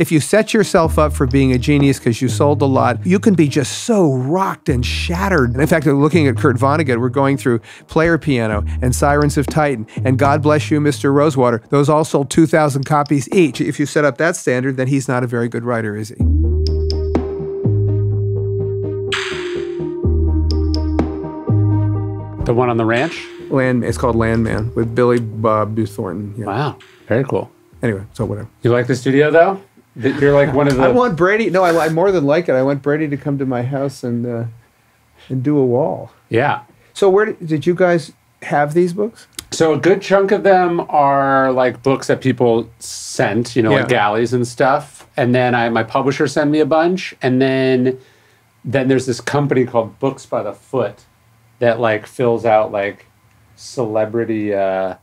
If you set yourself up for being a genius because you sold a lot, you can be just so rocked and shattered. And in fact, looking at Kurt Vonnegut, we're going through Player Piano and Sirens of Titan and God Bless You, Mr. Rosewater. Those all sold 2,000 copies each. If you set up that standard, then he's not a very good writer, is he? The one on the ranch? Land, it's called Landman with Billy Bob Thornton. Yeah. Wow. Very cool. Anyway, so whatever. You like the studio though? You're like one of the. I want Brady. No, I, I more than like it. I want Brady to come to my house and uh, and do a wall. yeah. So where did, did you guys have these books? So a good chunk of them are like books that people sent, you know, Yeah. like galleys and stuff. And then I my publisher sent me a bunch. And then then there's this company called Books by the Foot that like fills out like celebrity uh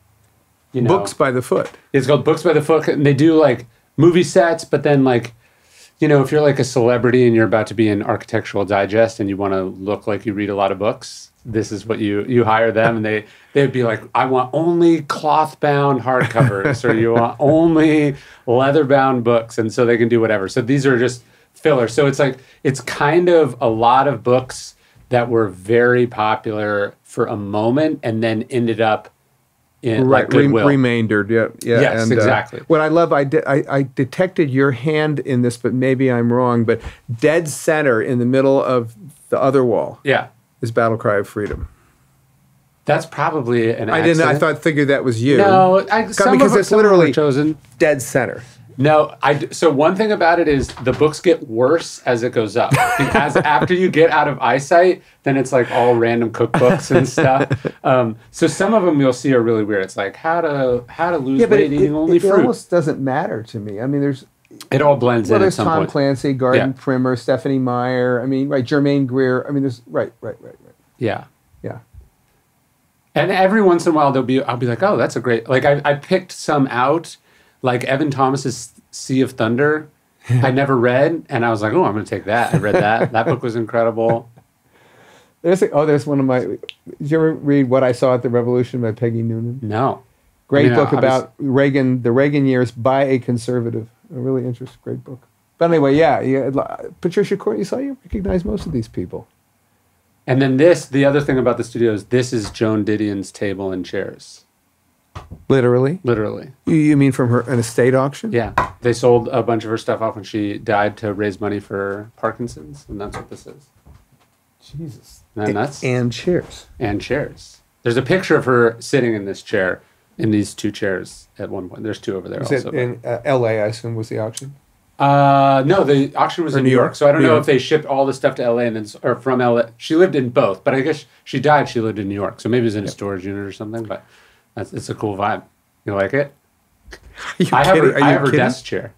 you know Books by the foot. It's called Books by the Foot, and they do like movie sets, but then like, you know, if you're like a celebrity and you're about to be in Architectural Digest and you want to look like you read a lot of books, this is what you you hire them, and they they'd be like, I want only cloth bound hardcovers, or you want only leather bound books, and so they can do whatever. So these are just filler. So it's like it's kind of a lot of books that were very popular for a moment and then ended up in like re- remaindered. Yeah, yeah. Yes, and, uh, exactly. what I love, I, de- I I detected your hand in this, but maybe I'm wrong. But dead center in the middle of the other wall yeah. is Battle Cry of Freedom. That's probably an I didn't. I accident. thought figured that was you. no, I, some because of, it's some of them were literally chosen. dead center. No, I. So one thing about it is the books get worse as it goes up. Because after you get out of eyesight, then it's like all random cookbooks and stuff. Um, so some of them you'll see are really weird. It's like how to how to lose Yeah, weight it, eating it- only it fruit. almost doesn't matter to me. I mean, there's it all blends well, in at there's some Tom point. Clancy, Garden Yeah. Primer, Stephenie Meyer. I mean, right, Germaine Greer. I mean, there's right, right, right, right. Yeah. Yeah. And every once in a while, there'll be I'll be like, oh, that's a great. Like I, I picked some out, like Evan Thomas's Sea of Thunder. I never read, and I was like, oh, I'm going to take that. I read that. that book was incredible. There's a, oh, there's one of my. Did you ever read What I Saw at the Revolution by Peggy Noonan? No. Great I mean, book I was- about Reagan, the Reagan years by a conservative. A really interesting, great book. But anyway, yeah, yeah Patricia Court, you saw you recognize most of these people. And then this, the other thing about the studio is this is Joan Didion's table and chairs, Literally, literally. you, you mean from her an estate auction? Yeah, they sold a bunch of her stuff off when she died to raise money for Parkinson's, and that's what this is. Jesus. And that's And chairs. and chairs. There's a picture of her sitting in this chair, in these two chairs at one point. There's two over there Is also. it in uh, L.A. I assume was the auction. Uh, no, the auction was Or in New New York, York? so I don't New know York. if they shipped all the stuff to LA and then, or from LA. She lived in both, but I guess she died. She lived in New York, so maybe it was in a storage unit or something. But that's it's a cool vibe. You like it? You I have kidding? her, Are I have her kidding? desk chair.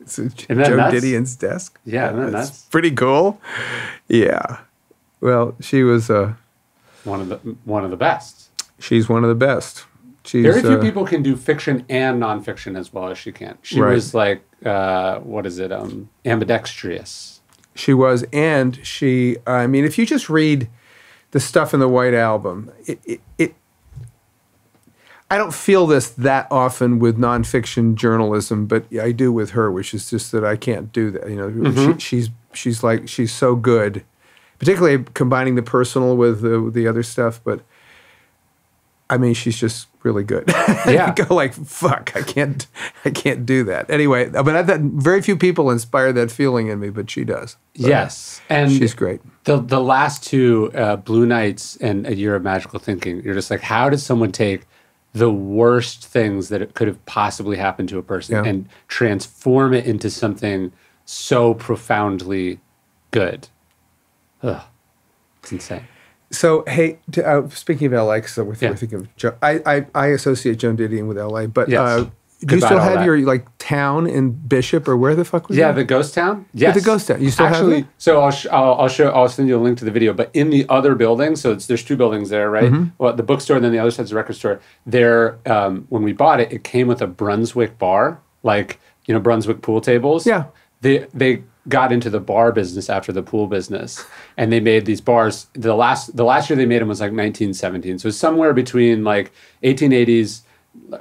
It's J- Isn't Joe? Didion's desk. Yeah, isn't that's pretty cool. Yeah. Well, she was. Uh, One of the one of the best. she's one of the best. She's, Very few uh, people can do fiction and nonfiction as well as she can. She Right. was like, uh, what is it? Um, ambidextrous. She was, and she. I mean, if you just read the stuff in the White Album, it, it, it I don't feel this that often with nonfiction journalism, but I do with her, which is just that I can't do that. You know, she, she's she's like she's so good, particularly combining the personal with the the other stuff. But I mean, she's just really good. Yeah. go like fuck, I can't I can't do that. Anyway, but I, that very few people inspire that feeling in me, but she does. So Yes, and she's great. The the last two, uh, Blue Nights and A Year of Magical Thinking, you're just like, how does someone take the worst things that it could have possibly happened to a person Yeah. and transform it into something so profoundly good? Ugh, it's insane. So hey, to, uh, speaking of LA, so we're, Yeah. thinking of jo- I, I I associate Joan Didion with LA, but Yes. uh, do you still have your like town in Bishop or where the fuck was Yeah, that? the ghost town. Yes, the ghost town. You still have it? So I'll, sh- I'll I'll show I'll send you a link to the video. But in the other building, so it's, there's two buildings there, right? Mm-hmm. Well, the bookstore and then the other side's the record store. There, um, when we bought it, it came with a Brunswick bar, like you know Brunswick pool tables. Yeah. They they got into the bar business after the pool business, and they made these bars. The last the last year they made them was like 1917. So somewhere between like 1880s,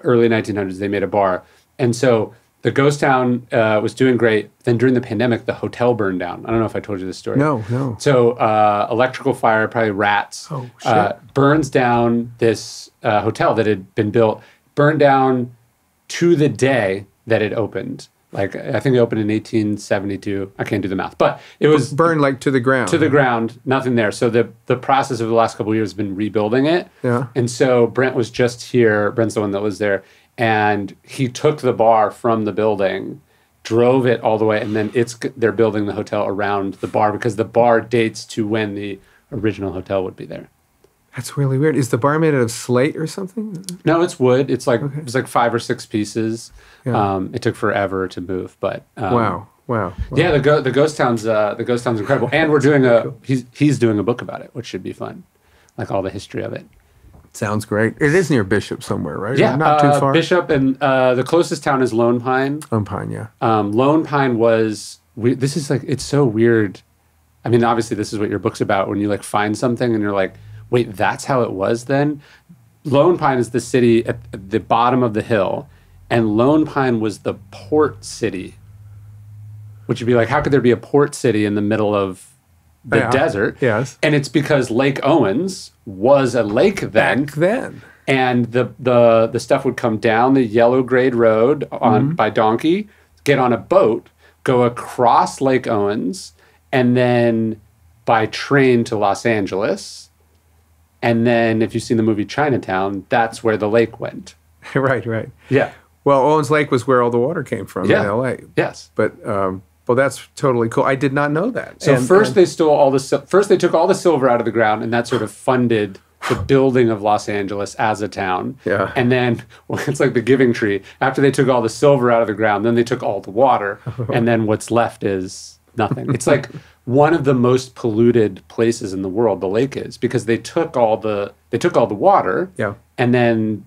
early 1900s, they made a bar, and so the ghost town uh, was doing great. Then during the pandemic, the hotel burned down. I don't know if I told you this story. No, no. So uh, electrical fire, probably rats, Oh, uh, burns down this uh, hotel that had been built. Burned down to the day that it opened. Like I think it opened in 1872. I can't do the math, but it was Burned like to the ground. to the ground, nothing there. So the the process of the last couple of years has been rebuilding it. Yeah. And so Brent was just here. Brent's the one that was there, and he took the bar from the building, drove it all the way, and then it's they're building the hotel around the bar because the bar dates to when the original hotel would be there. That's really weird. Is the bar made out of slate or something? No, it's wood. It's like it's like five or six pieces. Yeah. Um, it took forever to move, but um, Wow. Wow. Yeah, the go- the ghost town's uh, the ghost town's incredible, and we're doing a he's he's doing a book about it, which should be fun, like all the history of it. Sounds great. It is near Bishop somewhere, right? Yeah, Not uh, too far. Bishop and uh, the closest town is Lone Pine. Lone Pine, yeah. Um, Lone Pine was we, this is like it's so weird. I mean, obviously, this is what your book's about. When you like find something and you're like, wait, that's how it was then. Lone Pine is the city at, the bottom of the hill, and Lone Pine was the port city. Which would be like, how could there be a port city in the middle of the Yeah. desert? Yes. And it's because Lake Owens was a lake then Back then. and the the the stuff would come down the yellow grade road on Mm-hmm. by donkey, get on a boat, go across Lake Owens, and then by train to Los Angeles. And then if you've seen the movie Chinatown, that's where the lake went. right, right. Yeah. Well, Owens Lake was where all the water came from Yeah. in LA. Yes. But um, well, that's totally cool. I did not know that. So And- first and- they stole all the first they took all the silver out of the ground and that sort of funded the building of Los Angeles as a town. Yeah. And then well, it's like the giving tree. After they took all the silver out of the ground, then they took all the water, and then what's left is nothing. It's like one of the most polluted places in the world. The lake is because they took all the they took all the water. Yeah. And then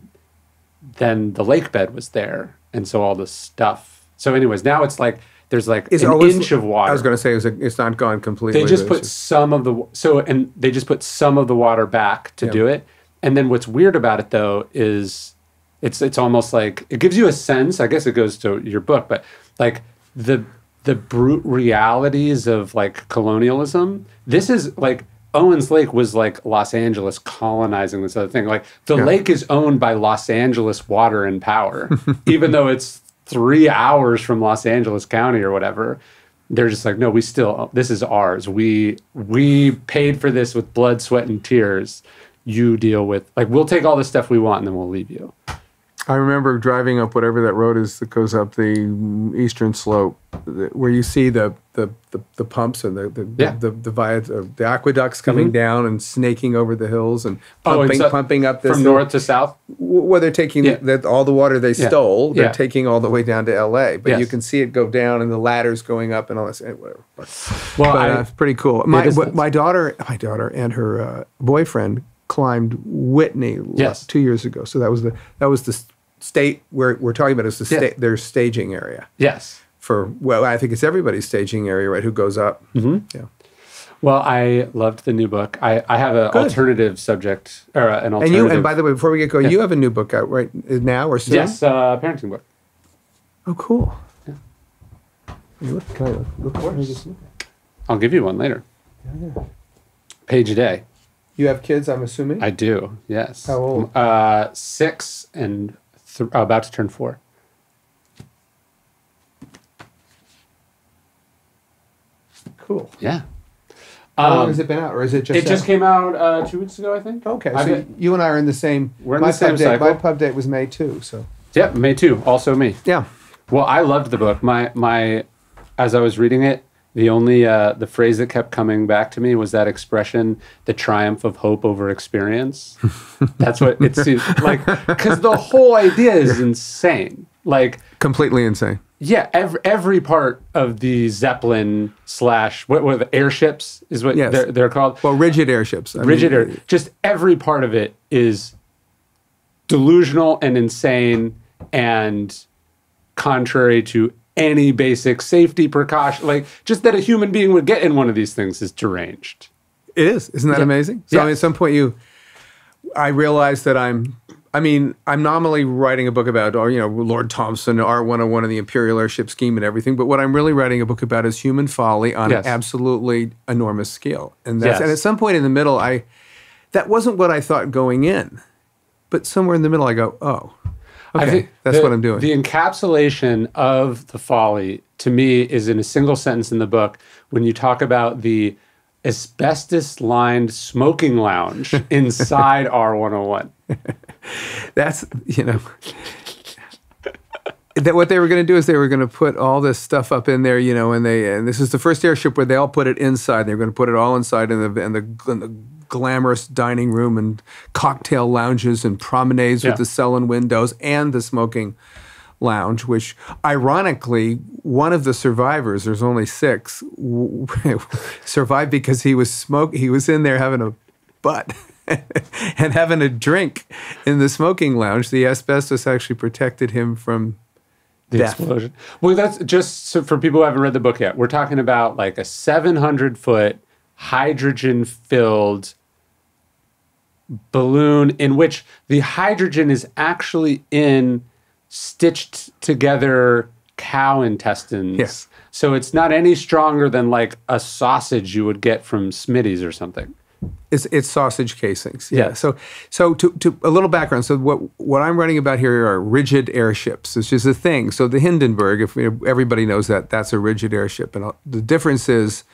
then the lake bed was there, and so all the stuff. So, anyways, now it's like there's like Is an always- inch of water. I was going to say it's, it's not gone completely. They just put it's some of the so and they just put some of the water back to Yeah. do it. And then what's weird about it though is it's it's almost like it gives you a sense. I guess it goes to your book, but like the the brute realities of like colonialism. This is like Owens Lake was like Los Angeles colonizing this other thing. Like the Yeah. lake is owned by Los Angeles Water and Power, even though it's three hours from Los Angeles County or whatever. They're just like, no, we still this is ours. We we paid for this with blood, sweat, and tears. You deal with like we'll take all the stuff we want and then we'll leave you. I remember driving up whatever that road is that goes up the eastern slope, the- where you see the the, the, the pumps and the the Yeah. the, the, via, uh, the aqueducts coming down and snaking over the hills and Oh, pumping so- pumping up this From north to south. w- where they're taking Yeah. the, all the water they Yeah. stole, they're taking all the way down to L.A. But you can see it go down and the ladders going up and all this. eh, Whatever. But, Well, but, I, uh, it's pretty cool. My my daughter, my daughter and her uh, boyfriend climbed Whitney Yes. two years ago. So that was the that was the state where we're talking about is the Yeah. state their staging area yes. for well I think it's everybody's staging area right who goes up. Mm-hmm. Yeah. Well, I loved the new book. I, I have an alternative subject or an And you and by the way before we get going you have a new book out right now or soon? yes, uh, parenting book. Oh cool. Yeah. look, can I look, look, course. I just look? I'll give you one later. Yeah. Page a day. You have kids, I'm assuming. I do. Yes. How old? Uh, six and th- about to turn four. cool. Yeah. How long Um, has it been out, or is it just? it just came out uh, two weeks ago, I think. Okay, I've so been- you and I are in the same. We're in my the same pub date, cycle. My pub date was May too. So Yep, May too. Also me. yeah. Well, I loved the book. My my, as I was reading it, the only uh, the phrase that kept coming back to me was that expression, "the triumph of hope over experience." That's what it seems like, because the whole idea is insane. Like, Completely insane. yeah, every every part of the Zeppelin slash what were the airships is what Yes. they're, they're called. Well, rigid airships. I rigid mean, air just every part of it is delusional and insane and contrary to any basic safety precaution like just that a human being would get in one of these things is deranged It is. Isn't that Yeah. amazing? So I mean, at some point, you, I realize that I'm, I mean, I'm nominally writing a book about, or you know, Lord Thomson, R101, and the Imperial Airship Scheme and everything. But what I'm really writing a book about is human folly on Yes. an absolutely enormous scale. And that's Yes. and at some point in the middle, I that wasn't what I thought going in, but somewhere in the middle, I go, oh, okay, think that's the- what I'm doing. The encapsulation of the folly to me is in a single sentence in the book when you talk about the asbestos lined smoking lounge inside R101. that's you know that what they were going to do is they were going to put all this stuff up in there you know and they and this is the first airship where they all put it inside they were going to put it all inside and the in the, in the glamorous dining room and cocktail lounges and promenades Yeah. with the selling windows and the smoking lounge which ironically one of the survivors there's only six survived because he was smoke he was in there having a butt and having a drink in the smoking lounge the asbestos actually protected him from The Death. explosion. Well, that's just so for people who haven't read the book yet. We're talking about like a 700 foot hydrogen filled balloon in which the hydrogen is actually in stitched together cow intestines. Yes. So it's not any stronger than like a sausage you would get from Smitty's or something. It's, it's sausage casings. Yeah. Yeah. So so to, to a little background. So what what I'm writing about here are rigid airships. It's just a thing. So the Hindenburg, if everybody knows that, that's a rigid airship. And the difference is,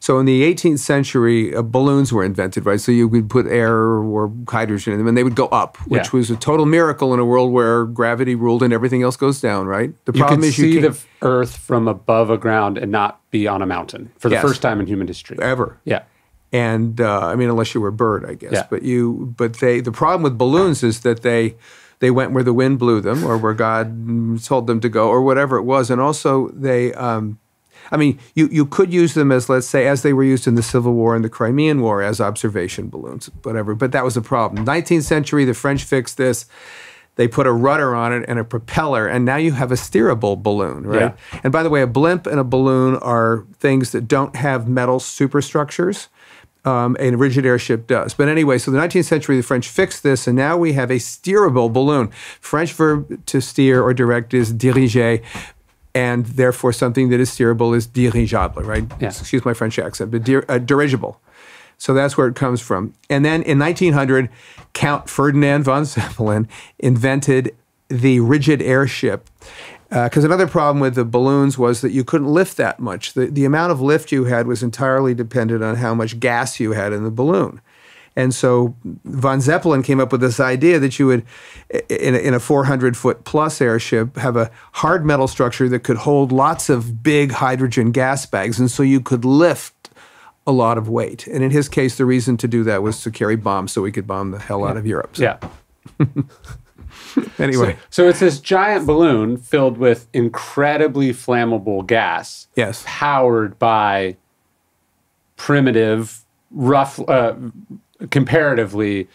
so in the 18th century, uh, balloons were invented, right? So you could put air or hydrogen in them, and they would go up, which Yeah. was a total miracle in a world where gravity ruled and everything else goes down, right? The You problem is see you the can't f- Earth from above a ground and not be on a mountain for the Yes. first time in human history. ever. Yeah. and uh, I mean, unless you were a bird, I guess. Yeah. But you, but they, the problem with balloons is that they, they went where the wind blew them, or where God told them to go, or whatever it was, and also they. Um, I mean, you, you could use them as, let's say, as they were used in the Civil War and the Crimean War as observation balloons, whatever. But that was a problem. 19th century, the French fixed this. They put a rudder on it and a propeller, and now you have a steerable balloon, right? And by the way, a blimp and a balloon are things that don't have metal superstructures. Um, a rigid airship does. But anyway, so the 19th century, the French fixed this, and now we have a steerable balloon. French verb to steer or direct is diriger, and therefore something that is steerable is dirigeable, right? Yeah. Excuse my French accent, but dir- uh, dirigible. So that's where it comes from. And then in 1900, Count Ferdinand von Zeppelin invented the rigid airship. Because another problem with the balloons was that you couldn't lift that much. The, the amount of lift you had was entirely dependent on how much gas you had in the balloon. And so von Zeppelin came up with this idea that you would, in a, in a 400 foot plus airship, have a hard metal structure that could hold lots of big hydrogen gas bags. And so you could lift a lot of weight. And in his case, the reason to do that was to carry bombs so we could bomb the hell out of Europe. So Yeah. anyway, So it's this giant balloon filled with incredibly flammable gas, yes. powered by primitive, rough, uh, comparatively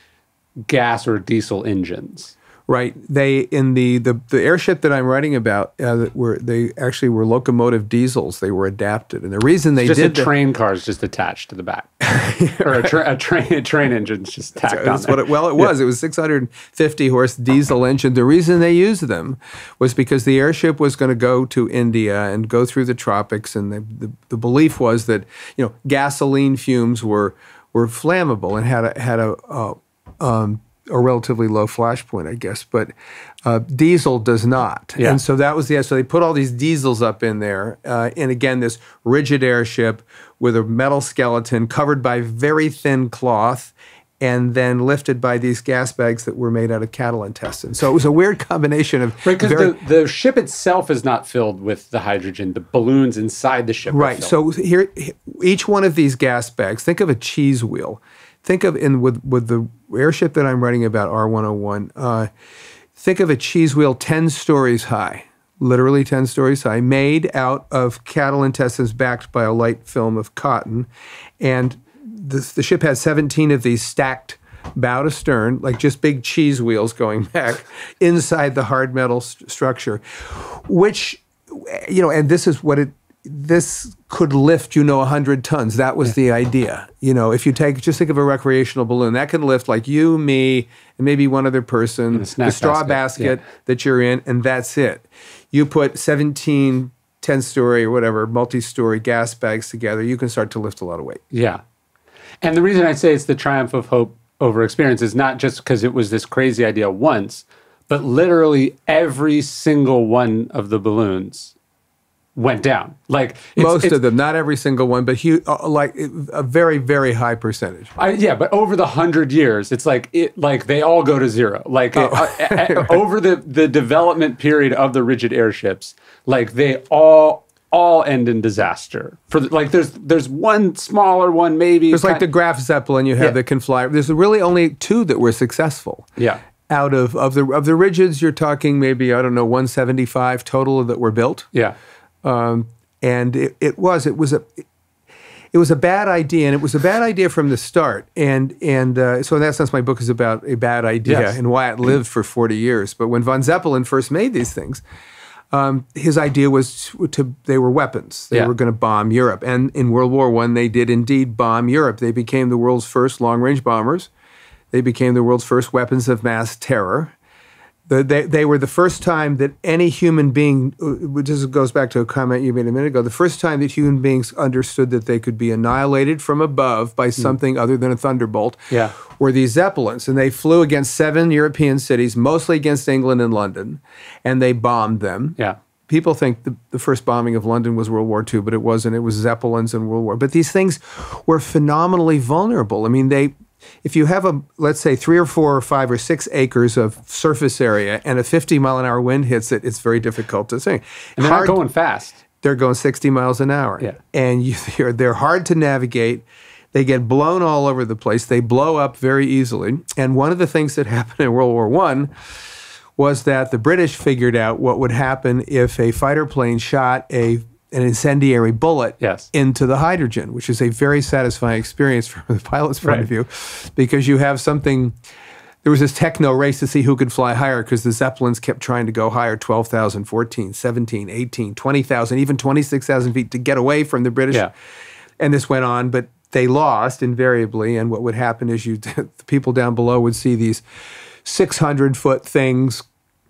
gas or diesel engines. Right. They in the the, the airship that I'm writing about uh, that were they actually were locomotive diesels. They were adapted, and the reason they Just did train car is just attached to the back, or a, tra- a train a train engine's just tacked on That's there. it, well, it was. It was 650 horse diesel engine. The reason they used them was because the airship was going to go to India and go through the tropics, and the, the, the belief was that you know gasoline fumes were were flammable and had a had a uh, um, a relatively low flash point, I guess, but uh, diesel does not. Yeah. And so that was the so they put all these diesels up in there, uh, and again this rigid airship with a metal skeleton covered by very thin cloth, and then lifted by these gas bags that were made out of cattle intestines. So it was a weird combination of Right, because very- the, the ship itself is not filled with the hydrogen. The balloons inside the ship. Right. So here, each one of these gas bags. Think of a cheese wheel. Think of in with with the airship that I'm writing about, R101. Uh, think of a cheese wheel ten stories high, literally ten stories high, made out of cattle intestines backed by a light film of cotton, and the, the ship has 17 of these stacked bow to stern, like just big cheese wheels going back inside the hard metal st- structure, which, you know, and this is what it, this could lift, you know, 100 tons. That was the idea. You know, if you take, just think of a recreational balloon, that can lift like you, me, and maybe one other person, the straw basket, basket, yeah. that you're in, and that's it. You put 17 10 story or whatever, multi story gas bags together, you can start to lift a lot of weight. Yeah. And the reason I say it's the triumph of hope over experience is not just because it was this crazy idea once, but literally every single one of the balloons went down. Like it's- Most it's- of them, not every single one, but hu- uh, like a very, very high percentage. I, yeah, but over the hundred years, it's like it like they all go to zero. Like Oh. uh, uh, over the the development period of the rigid airships, like they all all end in disaster. For the, like there's there's one smaller one maybe. There's like the Graf Zeppelin you have Yeah. that can fly. There's really only two that were successful. yeah Out of, of the of the rigids, you're talking maybe I don't know 175 total that were built. yeah um, and it, it was it was a it was a bad idea, and it was a bad idea from the start. And and uh, so in that sense, my book is about a bad idea Yes. and why it lived for forty years. But when von Zeppelin first made these things, um, his idea was to, to they were weapons. They Yeah. were going to bomb Europe, and in World War One, they did indeed bomb Europe. They became the world's first long range bombers. They became the world's first weapons of mass terror. The, they, they were the first time that any human being, uh, which this goes back to a comment you made a minute ago, the first time that human beings understood that they could be annihilated from above by something other than a thunderbolt Yeah. were these Zeppelins. And they flew against seven European cities, mostly against England and London, and they bombed them. yeah People think the, the first bombing of London was World War II, but it wasn't. It was Zeppelins and World War. But these things were phenomenally vulnerable. I mean, they, if you have a, let's say, three or four or five or six acres of surface area and a 50 mile an hour wind hits it, it's very difficult to sing. and they're not going fast. They're going 60 miles an hour. Yeah. And you, they're, they're hard to navigate. They get blown all over the place. They blow up very easily. And one of the things that happened in World War One was that the British figured out what would happen if a fighter plane shot a an incendiary bullet Yes. into the hydrogen, which is a very satisfying experience from the pilot's point of view, because you have something. There was this techno race to see who could fly higher because the Zeppelins kept trying to go higher 12,000, 14, 17, 18, 20,000, even 26,000 feet to get away from the British. Yeah. And this went on, but they lost invariably. And what would happen is you, the people down below would see these 600 foot things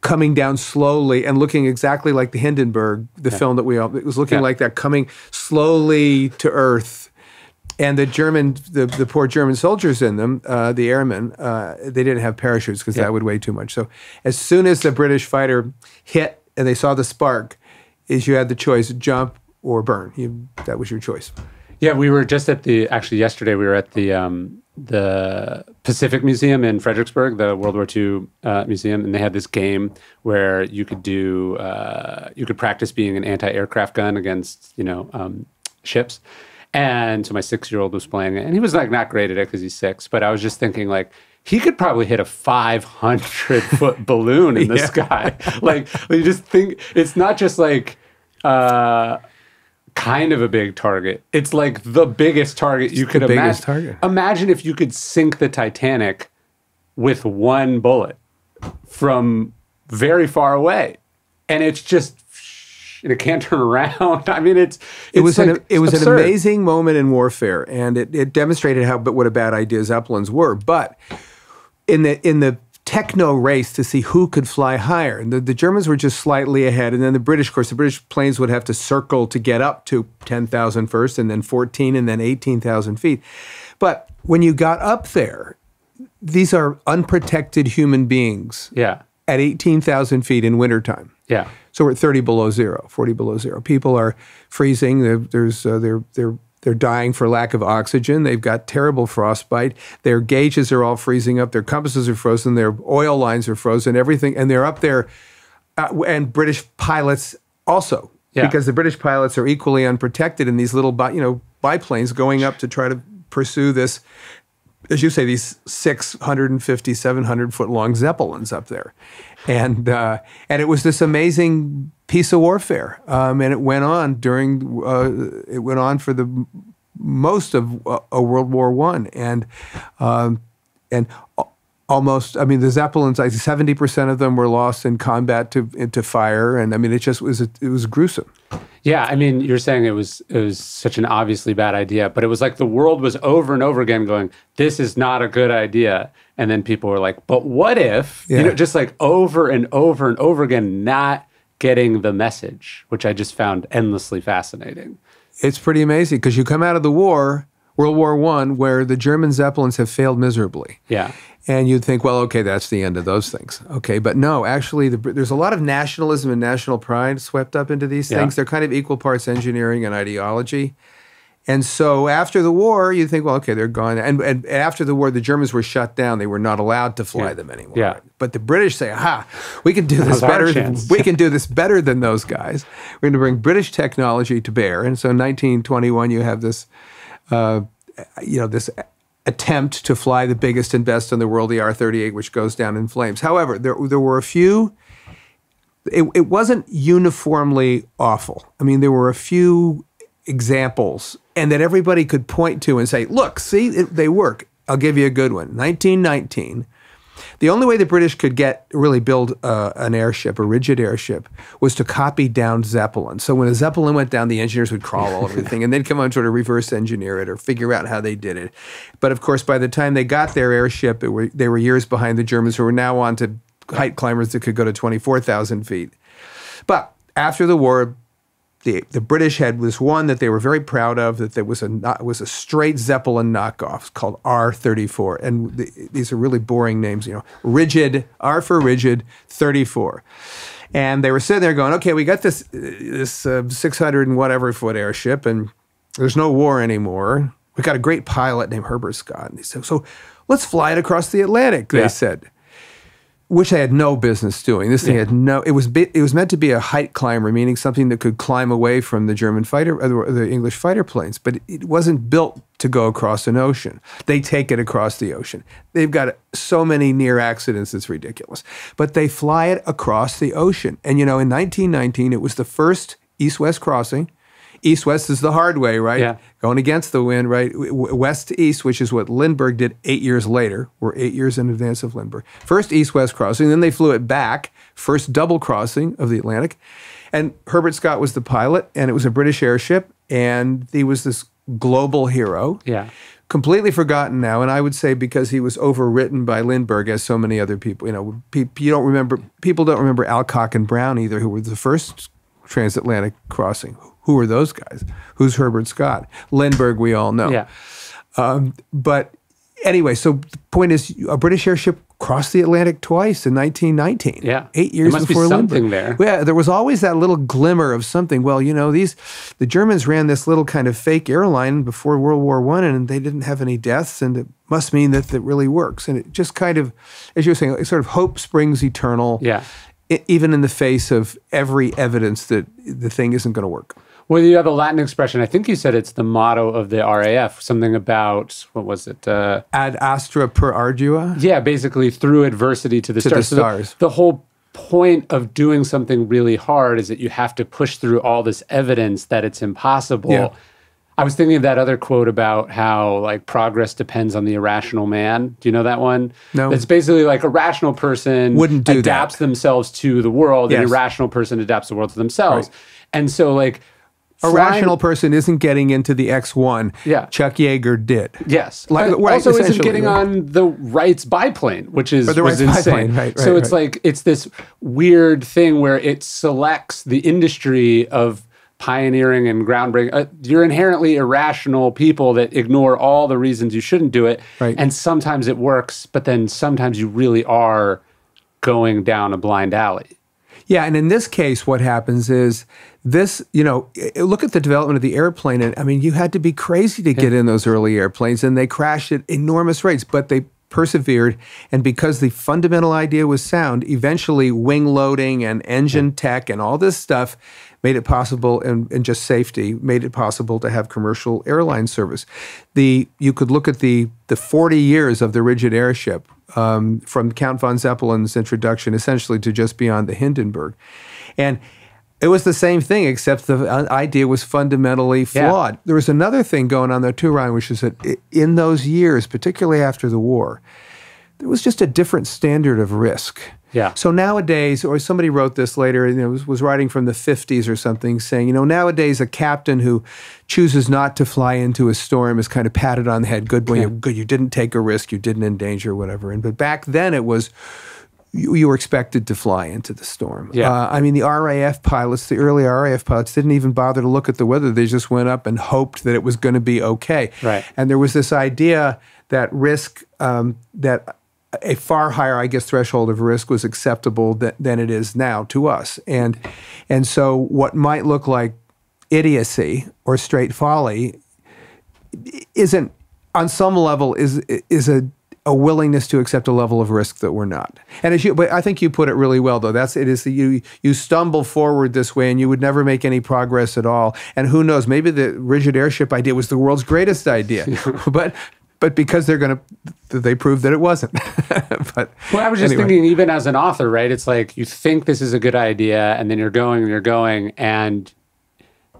coming down slowly and looking exactly like the Hindenburg, the film that we all, it was looking Yeah. like that coming slowly to Earth. And the German, the, the poor German soldiers in them, uh, the airmen, uh, they didn't have parachutes because Yeah. that would weigh too much. So as soon as the British fighter hit and they saw the spark, is you had the choice jump or burn. You, that was your choice. Yeah, we were just at the actually yesterday. We were at the um, the Pacific Museum in Fredericksburg, the World War II uh, museum, and they had this game where you could do uh, you could practice being an anti-aircraft gun against you know um, ships. And so my six-year-old was playing it, and he was like not great at it because he's six. But I was just thinking like he could probably hit a 500 foot balloon in the Yeah. sky. Like you just think it's not just like. Uh, kind of a big target. It's like the biggest target you could imagine. target. Imagine if you could sink the Titanic with one bullet from very far away, and it's just and it can't turn around. I mean, it's, It was like, an, it was absurd. an amazing moment in warfare, and it, it demonstrated how but what a bad idea Zeppelins were. But in the in the techno race to see who could fly higher, and the, the Germans were just slightly ahead, and then the British, of course, the British planes would have to circle to get up to 10,000 first, and then 14, and then 18,000 feet. But when you got up there, these are unprotected human beings Yeah, at 18,000 feet in wintertime. yeah, So we're at 30 below zero, 40 below zero. People are freezing. They're, there's uh, they're they're they're dying for lack of oxygen. They've got terrible frostbite. Their gauges are all freezing up. Their compasses are frozen. Their oil lines are frozen. Everything, and they're up there. Uh, and British pilots also, Yeah. because the British pilots are equally unprotected in these little, bi- you know, biplanes going up to try to pursue this as you say, these 650, 700 foot long zeppelins up there. And, uh, and it was this amazing piece of warfare. Um, and it went on during, uh, it went on for the most of uh, World War One. And, um, and almost. I mean, the Zeppelins, seventy percent of them were lost in combat to into fire, and I mean, it just was it was gruesome. Yeah, I mean, you're saying it was it was such an obviously bad idea, but it was like the world was over and over again going, "This is not a good idea," and then people were like, "But what if?" Yeah. You know, just like over and over and over again, not getting the message, which I just found endlessly fascinating. It's pretty amazing because you come out of the war, World War One, where the German Zeppelins have failed miserably. Yeah, And you'd think, well, okay, that's the end of those things. Okay, but no, actually, the, there's a lot of nationalism and national pride swept up into these Yeah. things. They're kind of equal parts engineering and ideology. And so after the war, you think, well, okay, they're gone. And, and after the war, the Germans were shut down. They were not allowed to fly them anymore. Yeah. But the British say, aha, we can do this better. We can do this better than those guys. We're going to bring British technology to bear. And so in 1921, you have this uh, you know, this attempt to fly the biggest and best in the world, the R-38, which goes down in flames. However, there there were a few. It, it wasn't uniformly awful. I mean, there were a few examples, and that everybody could point to and say, "Look, see, it, they work." I'll give you a good one. 1919. The only way the British could get really build uh, an airship, a rigid airship, was to copy down Zeppelin. So when a Zeppelin went down, the engineers would crawl all over the thing, and they'd come on sort of reverse engineer it or figure out how they did it. But of course, by the time they got their airship, it were, they were years behind the Germans, who were now on to height climbers that could go to twenty four thousand feet. But after the war, the, the British had was one that they were very proud of that there was a not, was a straight Zeppelin knockoff called R34 and the, these are really boring names you know rigid R for rigid 34 and they were sitting there going okay we got this this uh, 600 and whatever foot airship and there's no war anymore. We got a great pilot named Herbert Scott. And he said so let's fly it across the Atlantic they Yeah. said which they had no business doing. This thing had no. It was it was meant to be a height climber, meaning something that could climb away from the German fighter, the English fighter planes. But it wasn't built to go across an ocean. They take it across the ocean. They've got so many near accidents; it's ridiculous. But they fly it across the ocean. And you know, in 1919, it was the first east-west crossing. East-west is the hard way, right? Yeah. Going against the wind, right? West to east, which is what Lindbergh did eight years later. We're eight years in advance of Lindbergh. First east west crossing, then they flew it back. First double crossing of the Atlantic. And Herbert Scott was the pilot, and it was a British airship, and he was this global hero. yeah, Completely forgotten now, and I would say because he was overwritten by Lindbergh, as so many other people. You know, pe- you don't remember. People don't remember Alcock and Brown either, who were the first transatlantic crossing. Who were those guys? Who's Herbert Scott? Lindbergh, we all know. yeah. Um, but anyway, so the point is, a British airship crossed the Atlantic twice in 1919. Yeah. eight years There must be before something Lindbergh. there. Yeah, there was always that little glimmer of something. Well, you know, these the Germans ran this little kind of fake airline before World War One, and they didn't have any deaths, and it must mean that it really works. And it just kind of, as you were saying, sort of hope springs eternal. Yeah. even in the face of every evidence that the thing isn't going to work. Well, you have a Latin expression. I think you said it's the motto of the RAF. Something about what was it? Uh, Ad astra per ardua. yeah, basically through adversity to the To stars. the So stars. the whole point of doing something really hard is that you have to push through all this evidence that it's impossible. Yeah. I was thinking of that other quote about how like progress depends on the irrational man. Do you know that one? No. It's basically like a rational person Wouldn't do that. adapts themselves to the world, Yes. and irrational person adapts the world to themselves. And so like A flying- rational person isn't getting into the X1. Yeah. Chuck Yeager did. Yes. Like- right, also isn't getting right. on the Wrights biplane, which is was insane. biplane, right, so it's like it's this weird thing where it selects the industry of pioneering and groundbreaking. Uh, you're inherently irrational people that ignore all the reasons you shouldn't do it, Right. and sometimes it works, but then sometimes you really are going down a blind alley. Yeah, and in this case, what happens is this, you know, look at the development of the airplane. And I mean, you had to be crazy to get in those early airplanes, and they crashed at enormous rates, but they persevered. And because the fundamental idea was sound, eventually wing loading and engine tech and all this stuff made it possible, and, and just safety made it possible to have commercial airline service. The you could look at the the 40 years of the rigid airship um, from Count von Zeppelin's introduction, essentially to just beyond the Hindenburg, and it was the same thing, except the uh, idea was fundamentally Yeah. flawed. There was another thing going on there too, Ryan, which is that in those years, particularly after the war, there was just a different standard of risk. Yeah. So nowadays, or somebody wrote this later, and know, was, was writing from the 50s or something, saying, you know, nowadays a captain who chooses not to fly into a storm is kind of patted on the head. Good boy, you, good, you didn't take a risk, you didn't endanger, whatever. And but back then it was you, you were expected to fly into the storm. Yeah. Uh, I mean, the RAF pilots, the early RAF pilots, didn't even bother to look at the weather. They just went up and hoped that it was going to be okay. Right. And there was this idea that risk, um, that a far higher, I guess, threshold of risk was acceptable th- than it is now to us. And and so what might look like idiocy or straight folly isn't on some level is is a a willingness to accept a level of risk that we're not. And as you, but I think you put it really well, though. That's it. Is that you you stumble forward this way, and you would never make any progress at all. And who knows? Maybe the rigid airship idea was the world's greatest idea, but but because they're going to, they proved that it wasn't. but Well, I was just anyway. thinking, even as an author, right? It's like you think this is a good idea, and then you're going and you're going, and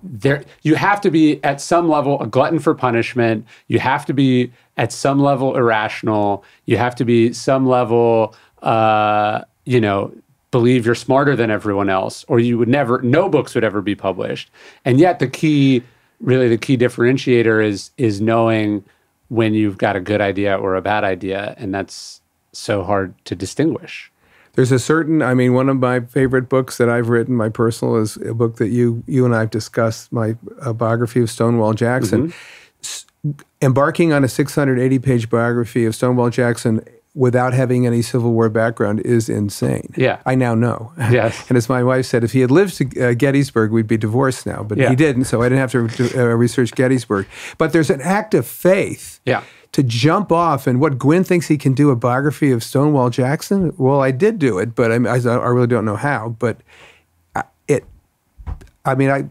there you have to be at some level a glutton for punishment. You have to be at some level irrational. You have to be some level, uh, you know, believe you're smarter than everyone else, or you would never, no books would ever be published. And yet, the key, really, the key differentiator is is knowing when you've got a good idea or a bad idea, and that's so hard to distinguish. There's a certain, I mean, one of my favorite books that I've written, my personal, is a book that you you and I have discussed, my biography of Stonewall Jackson. Mm-hmm. S- embarking on a 680 page biography of Stonewall Jackson without having any Civil War background is insane. Yeah. I now know. Yes. and as my wife said, if he had lived to uh, Gettysburg, we'd be divorced now. But Yeah. he didn't, so I didn't have to do, uh, research Gettysburg. But there's an act of faith Yeah. to jump off and what Gwynne thinks he can do a biography of Stonewall Jackson. Well, I did do it, but I, I, I really don't know how. But I- it, I mean, I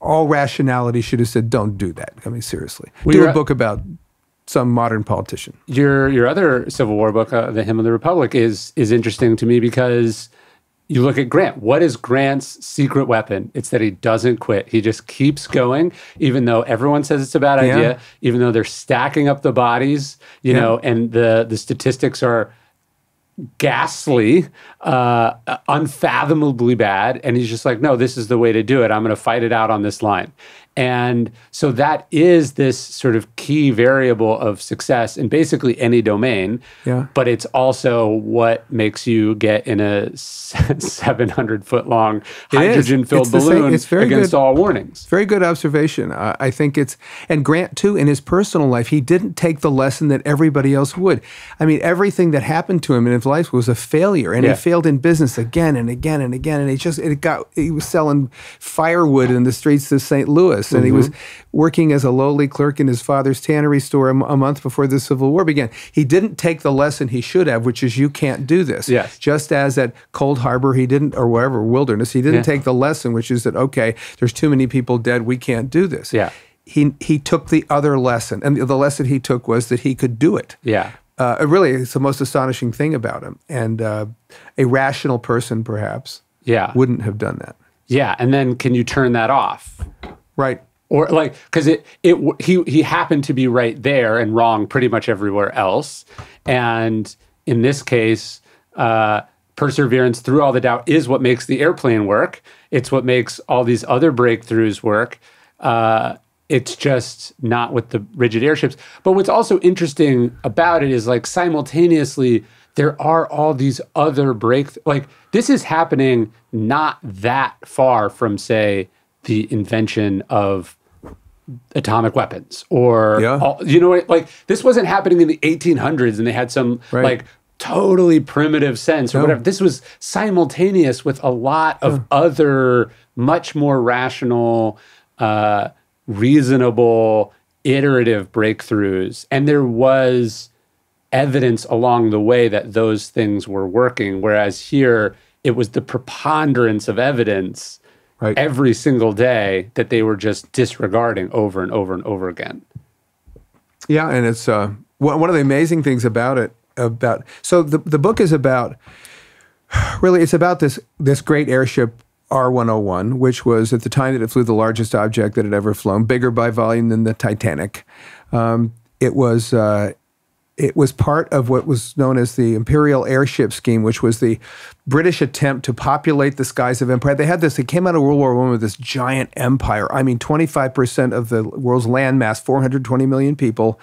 all rationality should have said, "Don't do that." I mean, seriously, Well, do a- book about some modern politician. your your other Civil War book, uh, The Hymn of the Republic, is is interesting to me because you look at Grant. What is Grant's secret weapon? It's that he doesn't quit. He just keeps going, even though everyone says it's a bad Yeah. idea, even though they're stacking up the bodies, you Yeah. know, and the the statistics are ghastly, uh, unfathomably bad. And he's just like, no, this is the way to do it. I'm going to fight it out on this line. And so that is this sort of key variable of success in basically any domain. Yeah. But it's also what makes you get in a 700 foot long It hydrogen filled It's balloon it's very against good. all warnings. Very good observation. Uh, I think it's, and Grant too, in his personal life, he didn't take the lesson that everybody else would. I mean, everything that happened to him in his life was a failure, and Yeah. he failed in business again and again and again. And he just, it got, he was selling firewood in the streets of St. Louis, and he was Mm-hmm. working as a lowly clerk in his father's tannery store a, m- a month before the Civil War began. He didn't take the lesson he should have, which is you can't do this. Yes. Just as at Cold Harbor, he didn't, or wherever, Wilderness, he didn't Yeah. take the lesson, which is that, okay, there's too many people dead, we can't do this. Yeah. He, he took the other lesson, and the lesson he took was that he could do it. Yeah. Uh, really, it's the most astonishing thing about him. And uh, a rational person, perhaps, Yeah. wouldn't have done that. Yeah. And then can you turn that off? Right. or like because it it he he happened to be right there and wrong pretty much everywhere else. And in this case uh perseverance through all the doubt is what makes the airplane work. It's what makes all these other breakthroughs work. Uh it's just not with the rigid airships. But what's also interesting about it is like simultaneously there are all these other break like this is happening not that far from say the invention of atomic weapons or Yeah. all, you know what like this wasn't happening in the 1800s and they had some Right. like totally primitive sense or No. whatever this was simultaneous with a lot of other much more rational uh, reasonable iterative breakthroughs and there was evidence along the way that those things were working whereas here it was the preponderance of evidence Right. every single day that they were just disregarding over and over and over again. Yeah, and it's uh, one of the amazing things about it. About so the the book is about really it's about this this great airship R101, which was at the time that it flew the largest object that had ever flown, bigger by volume than the Titanic. Um, it was. Uh, it was part of what was known as the Imperial Airship Scheme, which was the British attempt to populate the skies of empire. They had this, they came out of World War One with this giant empire. I mean, 25% of the world's landmass, 420 million people.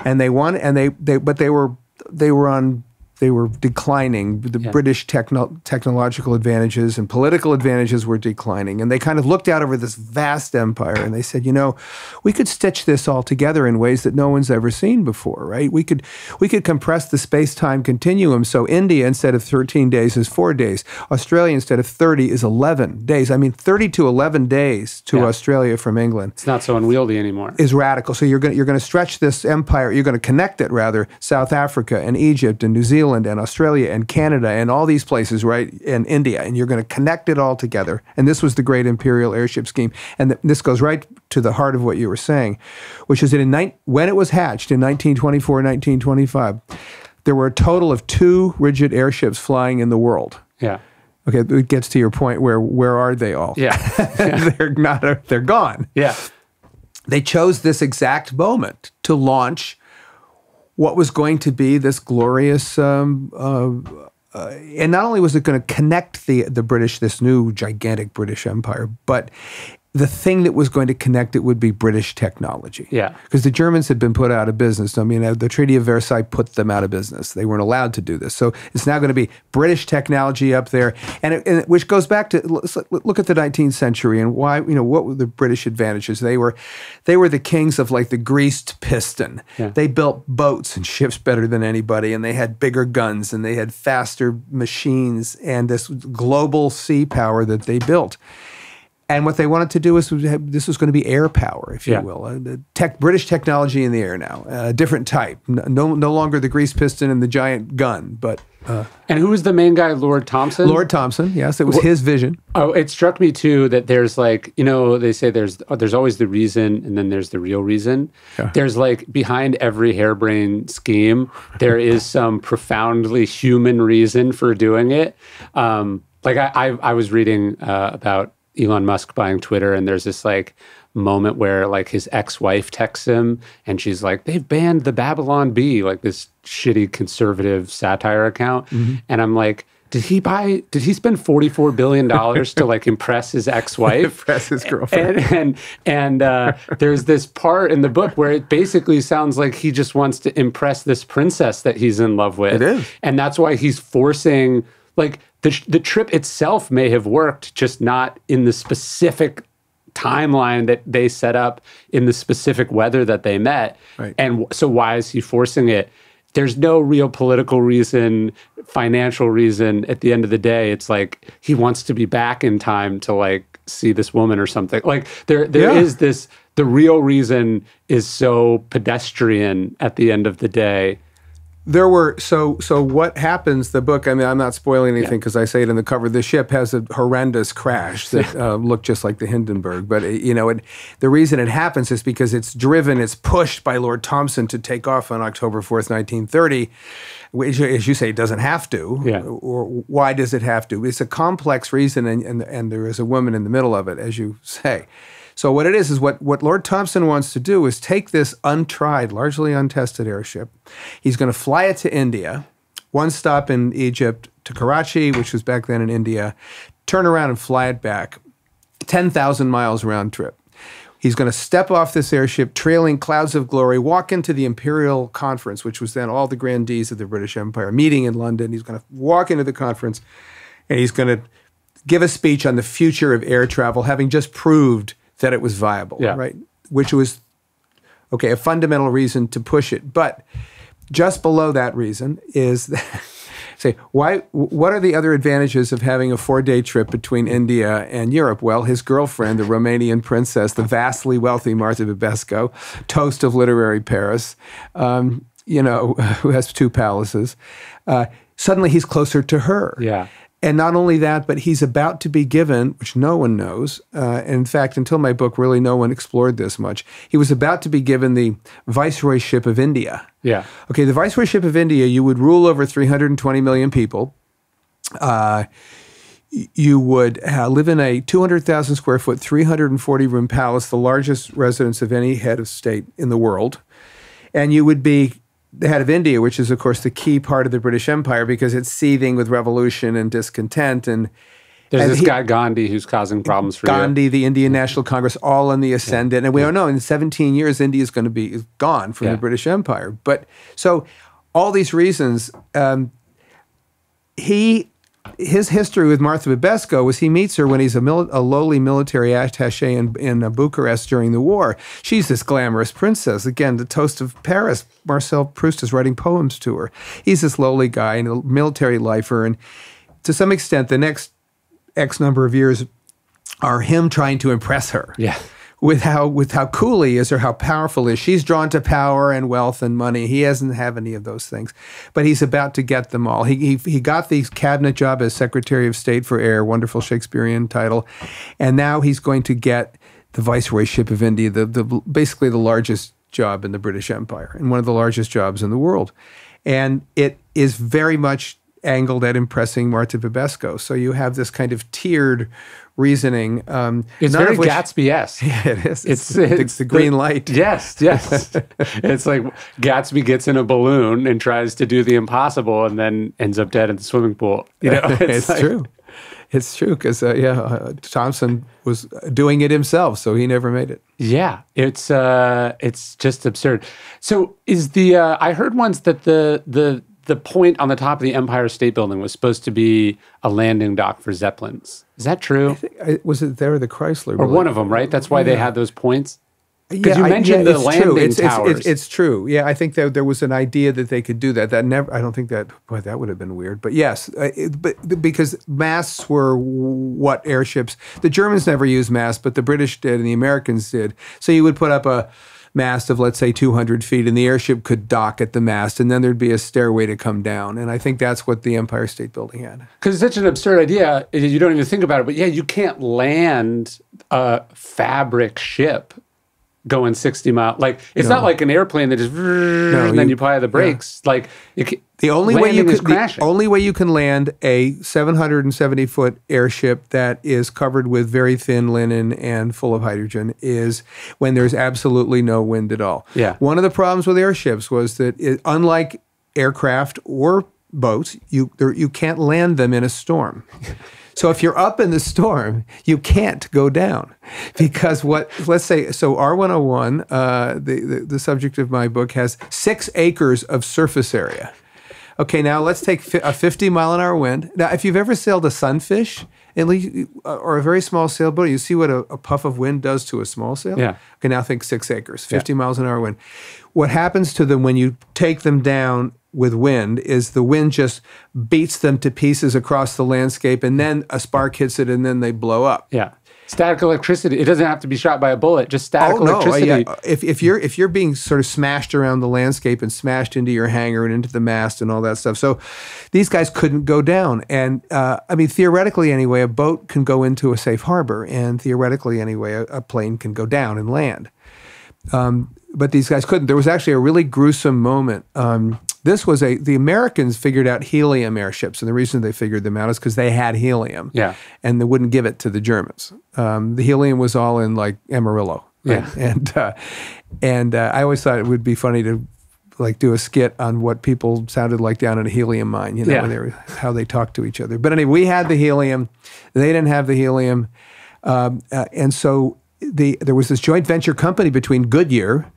And they won, and they, they but they were they were on they were declining. The yeah. British techno- technological advantages and political advantages were declining. And they kind of looked out over this vast empire and they said, you know, we could stitch this all together in ways that no one's ever seen before, right? We could we could compress the space-time continuum. So India instead of 13 days is 4 days. Australia instead of 30 is 11 days. I mean 30 to 11 days to yeah. Australia from England. It's not so unwieldy anymore. Is radical. So you're going you're going to stretch this empire, you're going to connect it rather South Africa and Egypt and New Zealand Zealand and Australia and Canada and all these places, right, and India, and you're going to connect it all together. And this was the great imperial airship scheme. And th- this goes right to the heart of what you were saying, which is that in ni- when it was hatched in 1924, 1925, there were a total of two rigid airships flying in the world. Yeah. Okay, it gets to your point where where are they all? Yeah, yeah. they're not. A, they're gone. Yeah, they chose this exact moment to launch what was going to be this glorious. Um, uh, uh, and not only was it going to connect the the British, this new gigantic British Empire, but the thing that was going to connect it would be British technology. Yeah. Because the Germans had been put out of business. I mean, uh, the Treaty of Versailles put them out of business. They weren't allowed to do this. So it's now going to be British technology up there, and, it, and which goes back to look at the 19th century and why you know what were the British advantages? They were they were the kings of like the greased piston. Yeah. They built boats and ships better than anybody, and they had bigger guns and they had faster machines and this global sea power that they built. And what they wanted to do is this was going to be air power, if you will, uh, tech, British technology in the air now, a uh, different type, no, no longer the grease piston and the giant gun, but. Uh, and who was the main guy, Lord Thomson. Lord Thomson. yes, it was well, his vision. Oh, it struck me too that there's like you know they say there's there's always the reason and then there's the real reason. Yeah. There's like behind every harebrained scheme there is some profoundly human reason for doing it. Um, like I, I, I was reading uh, about Elon Musk buying Twitter, and there's this like moment where like his ex-wife texts him, and she's like, "They've banned the Babylon Bee," like this shitty conservative satire account, mm-hmm. and I'm like. Did he buy? Did he spend forty four billion dollars to like impress his ex wife, impress his girlfriend? And and, and uh, there's this part in the book where it basically sounds like he just wants to impress this princess that he's in love with. It is, and that's why he's forcing like the, the trip itself may have worked, just not in the specific timeline that they set up in the specific weather that they met. Right. And so, why is he forcing it? There's no real political reason, financial reason. At the end of the day, it's like he wants to be back in time to like see this woman or something. Like there, there yeah. is this. The real reason is so pedestrian at the end of the day there were so so what happens the book i mean i'm not spoiling anything because yeah. i say it in the cover the ship has a horrendous crash that uh, looked just like the hindenburg but it, you know it, the reason it happens is because it's driven it's pushed by lord thomson to take off on october 4th 1930 which, as you say it doesn't have to yeah. or why does it have to it's a complex reason and, and, and there is a woman in the middle of it as you say so what it is is what what Lord Thomson wants to do is take this untried, largely untested airship. He's going to fly it to India, one stop in Egypt to Karachi, which was back then in India, turn around and fly it back, 10,000 miles round trip. He's going to step off this airship, trailing clouds of glory, walk into the Imperial Conference, which was then all the grandees of the British Empire meeting in London. He's going to walk into the conference and he's going to give a speech on the future of air travel, having just proved that it was viable, yeah. right? Which was okay, a fundamental reason to push it. But just below that reason is that, say why what are the other advantages of having a four-day trip between India and Europe? Well, his girlfriend, the Romanian princess, the vastly wealthy Martha Bibesco, toast of literary Paris, um, you know, who has two palaces. Uh, suddenly he's closer to her. Yeah. And not only that, but he's about to be given, which no one knows. Uh, in fact, until my book, really no one explored this much. He was about to be given the viceroyship of India. Yeah. Okay, the viceroyship of India, you would rule over 320 million people. Uh, you would uh, live in a 200,000 square foot, 340 room palace, the largest residence of any head of state in the world. And you would be the head of India, which is, of course, the key part of the British Empire because it's seething with revolution and discontent. And There's and this he- guy Gandhi who's causing problems for you. Gandhi, the Indian National Congress, all in the ascendant. And we don't know, in 17 years, India is going to be gone from Yeah. the British Empire. But so all these reasons, um, he. His history with Martha Bibesco was he meets her when he's a, a lowly military attaché in, in uh, Bucharest during the war. She's this glamorous princess. Again, the toast of Paris. Marcel Proust is writing poems to her. He's this lowly guy and a military lifer. And to some extent, the next X number of years are him trying to impress her Yeah. With how with how cool he is or how powerful he is. She's drawn to power and wealth and money. He doesn't have any of those things, but he's about to get them all. He he, he got the cabinet job as Secretary of State for Air, wonderful Shakespearean title, and now he's going to get the Viceroyship of India, the, the basically the largest job in the British Empire and one of the largest jobs in the world, and it is very much angled at impressing Martha Bibesco. So you have this kind of tiered reasoning. Um, It's very of which- Gatsby-esque. Yeah, it is. It's, It's, the, it's the green light. Yes, yes. it's like Gatsby gets in a balloon and tries to do the impossible, and then ends up dead in the swimming pool. You know, it's like- true. It's true because uh, yeah, uh, Thomson was doing it himself, so he never made it. Yeah, it's uh, it's just absurd. So is the uh, I heard once that the the the point on the top of the Empire State Building was supposed to be a landing dock for zeppelins. Is that true? I- Was it there the Chrysler? Or one of them, right? That's why they had those points. Because you mentioned the landing true. It's, it's, towers. It's, it's true. Yeah, I think that there was an idea that they could do that. That never. I don't think that. Boy, that would have been weird. But yes, uh, it, but because masts were what airships. The Germans never used masts, but the British did and the Americans did. So you would put up a mast of let's say 200 feet, and the airship could dock at the mast, and then there'd be a stairway to come down. And I think that's what the Empire State Building had. Because it's such an absurd idea, you don't even think about it. But yeah, you can't land a fabric ship going 60 miles. Like, it's not like an airplane that just, and then you- apply the brakes. Like, you ca- The only way you can the only way you can land a 770 foot airship that is covered with very thin linen and full of hydrogen is when there's absolutely no wind at all. Yeah. One of the problems with airships was that it, unlike aircraft or boats, you there, you can't land them in a storm. So if you're up in the storm, you can't go down because what? Let's say so. R101, uh, the, the the subject of my book, has six acres of surface area. Okay, now let's take a 50 mile an hour wind. Now, if you've ever sailed a sunfish, at least, uh, or a very small sailboat, you see what a, a puff of wind does to a small sail. Yeah. Okay, now think six acres, 50 miles an hour wind. What happens to them when you take them down with wind is the wind just beats them to pieces across the landscape, and then a spark hits it, and then they blow up. yeah. Static electricity. It doesn't have to be shot by a bullet, just static Oh no! uh, electricity. yeah. If, if you're if you're being sort of smashed around the landscape and smashed into your hangar and into the mast and all that stuff, so these guys couldn't go down. And uh, I mean, theoretically, anyway, a boat can go into a safe harbor, and theoretically, anyway, a, a plane can go down and land. Um, but these guys couldn't. There was actually a really gruesome moment. Um, this was a the Americans figured out helium airships, and the reason they figured them out is because they had helium, Yeah. and they wouldn't give it to the Germans. Um, the helium was all in like Amarillo, right? Yeah. and uh, and uh, I always thought it would be funny to like do a skit on what people sounded like down in a helium mine, you know, Yeah. when they were, how they talked to each other. But anyway, we had the helium, they didn't have the helium, um, uh, and so the there was this joint venture company between Goodyear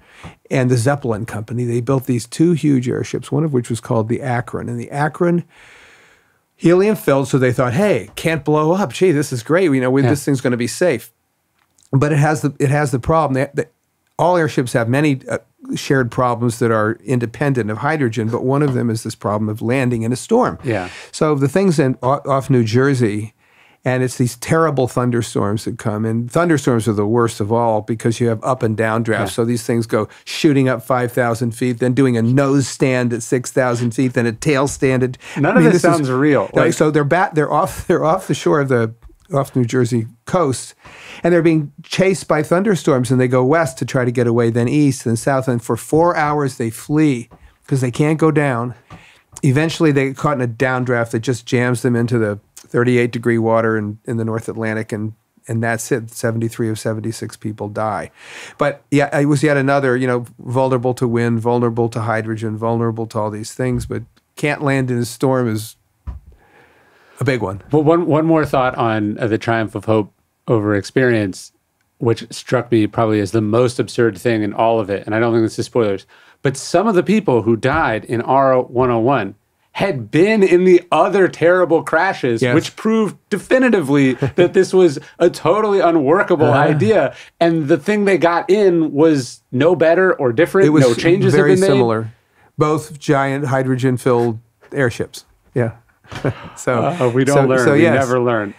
and the Zeppelin company. They built these two huge airships, one of which was called the Akron, and the Akron helium filled, so they thought, hey, can't blow up. Gee, this is great. You know, we, this thing's going to be safe. But it has the it has the problem that, that all airships have many uh, shared problems that are independent of hydrogen. But one of them is this problem of landing in a storm. Yeah. So the things in off New Jersey, and it's these terrible thunderstorms that come. And thunderstorms are the worst of all because you have up and down drafts. So these things go shooting up five thousand feet, then doing a nose stand at six thousand feet, then a tail stand at. None of this sounds real. No, Like- so they're bat. They're off. They're off the shore of the off New Jersey coast, and they're being chased by thunderstorms. And they go west to try to get away, then east then south. And for four hours they flee because they can't go down. Eventually, they get caught in a downdraft that just jams them into the 38 degree water in, in the North Atlantic and and that's it. 73 of 76 people die. But yeah, it was yet another, you know, vulnerable to wind, vulnerable to hydrogen, vulnerable to all these things, but can't land in a storm is a big one. But one one more thought on uh, the triumph of hope over experience, which struck me probably as the most absurd thing in all of it. And I don't think this is spoilers, but some of the people who died in R101 had been in the other terrible crashes, Yes. which proved definitively that this was a totally unworkable Uh-huh. idea. And the thing they got in was no better or different. It was no changes very have been made. similar. Both giant hydrogen filled airships. Yeah. so Uh, we don't so- learn. So we never learn.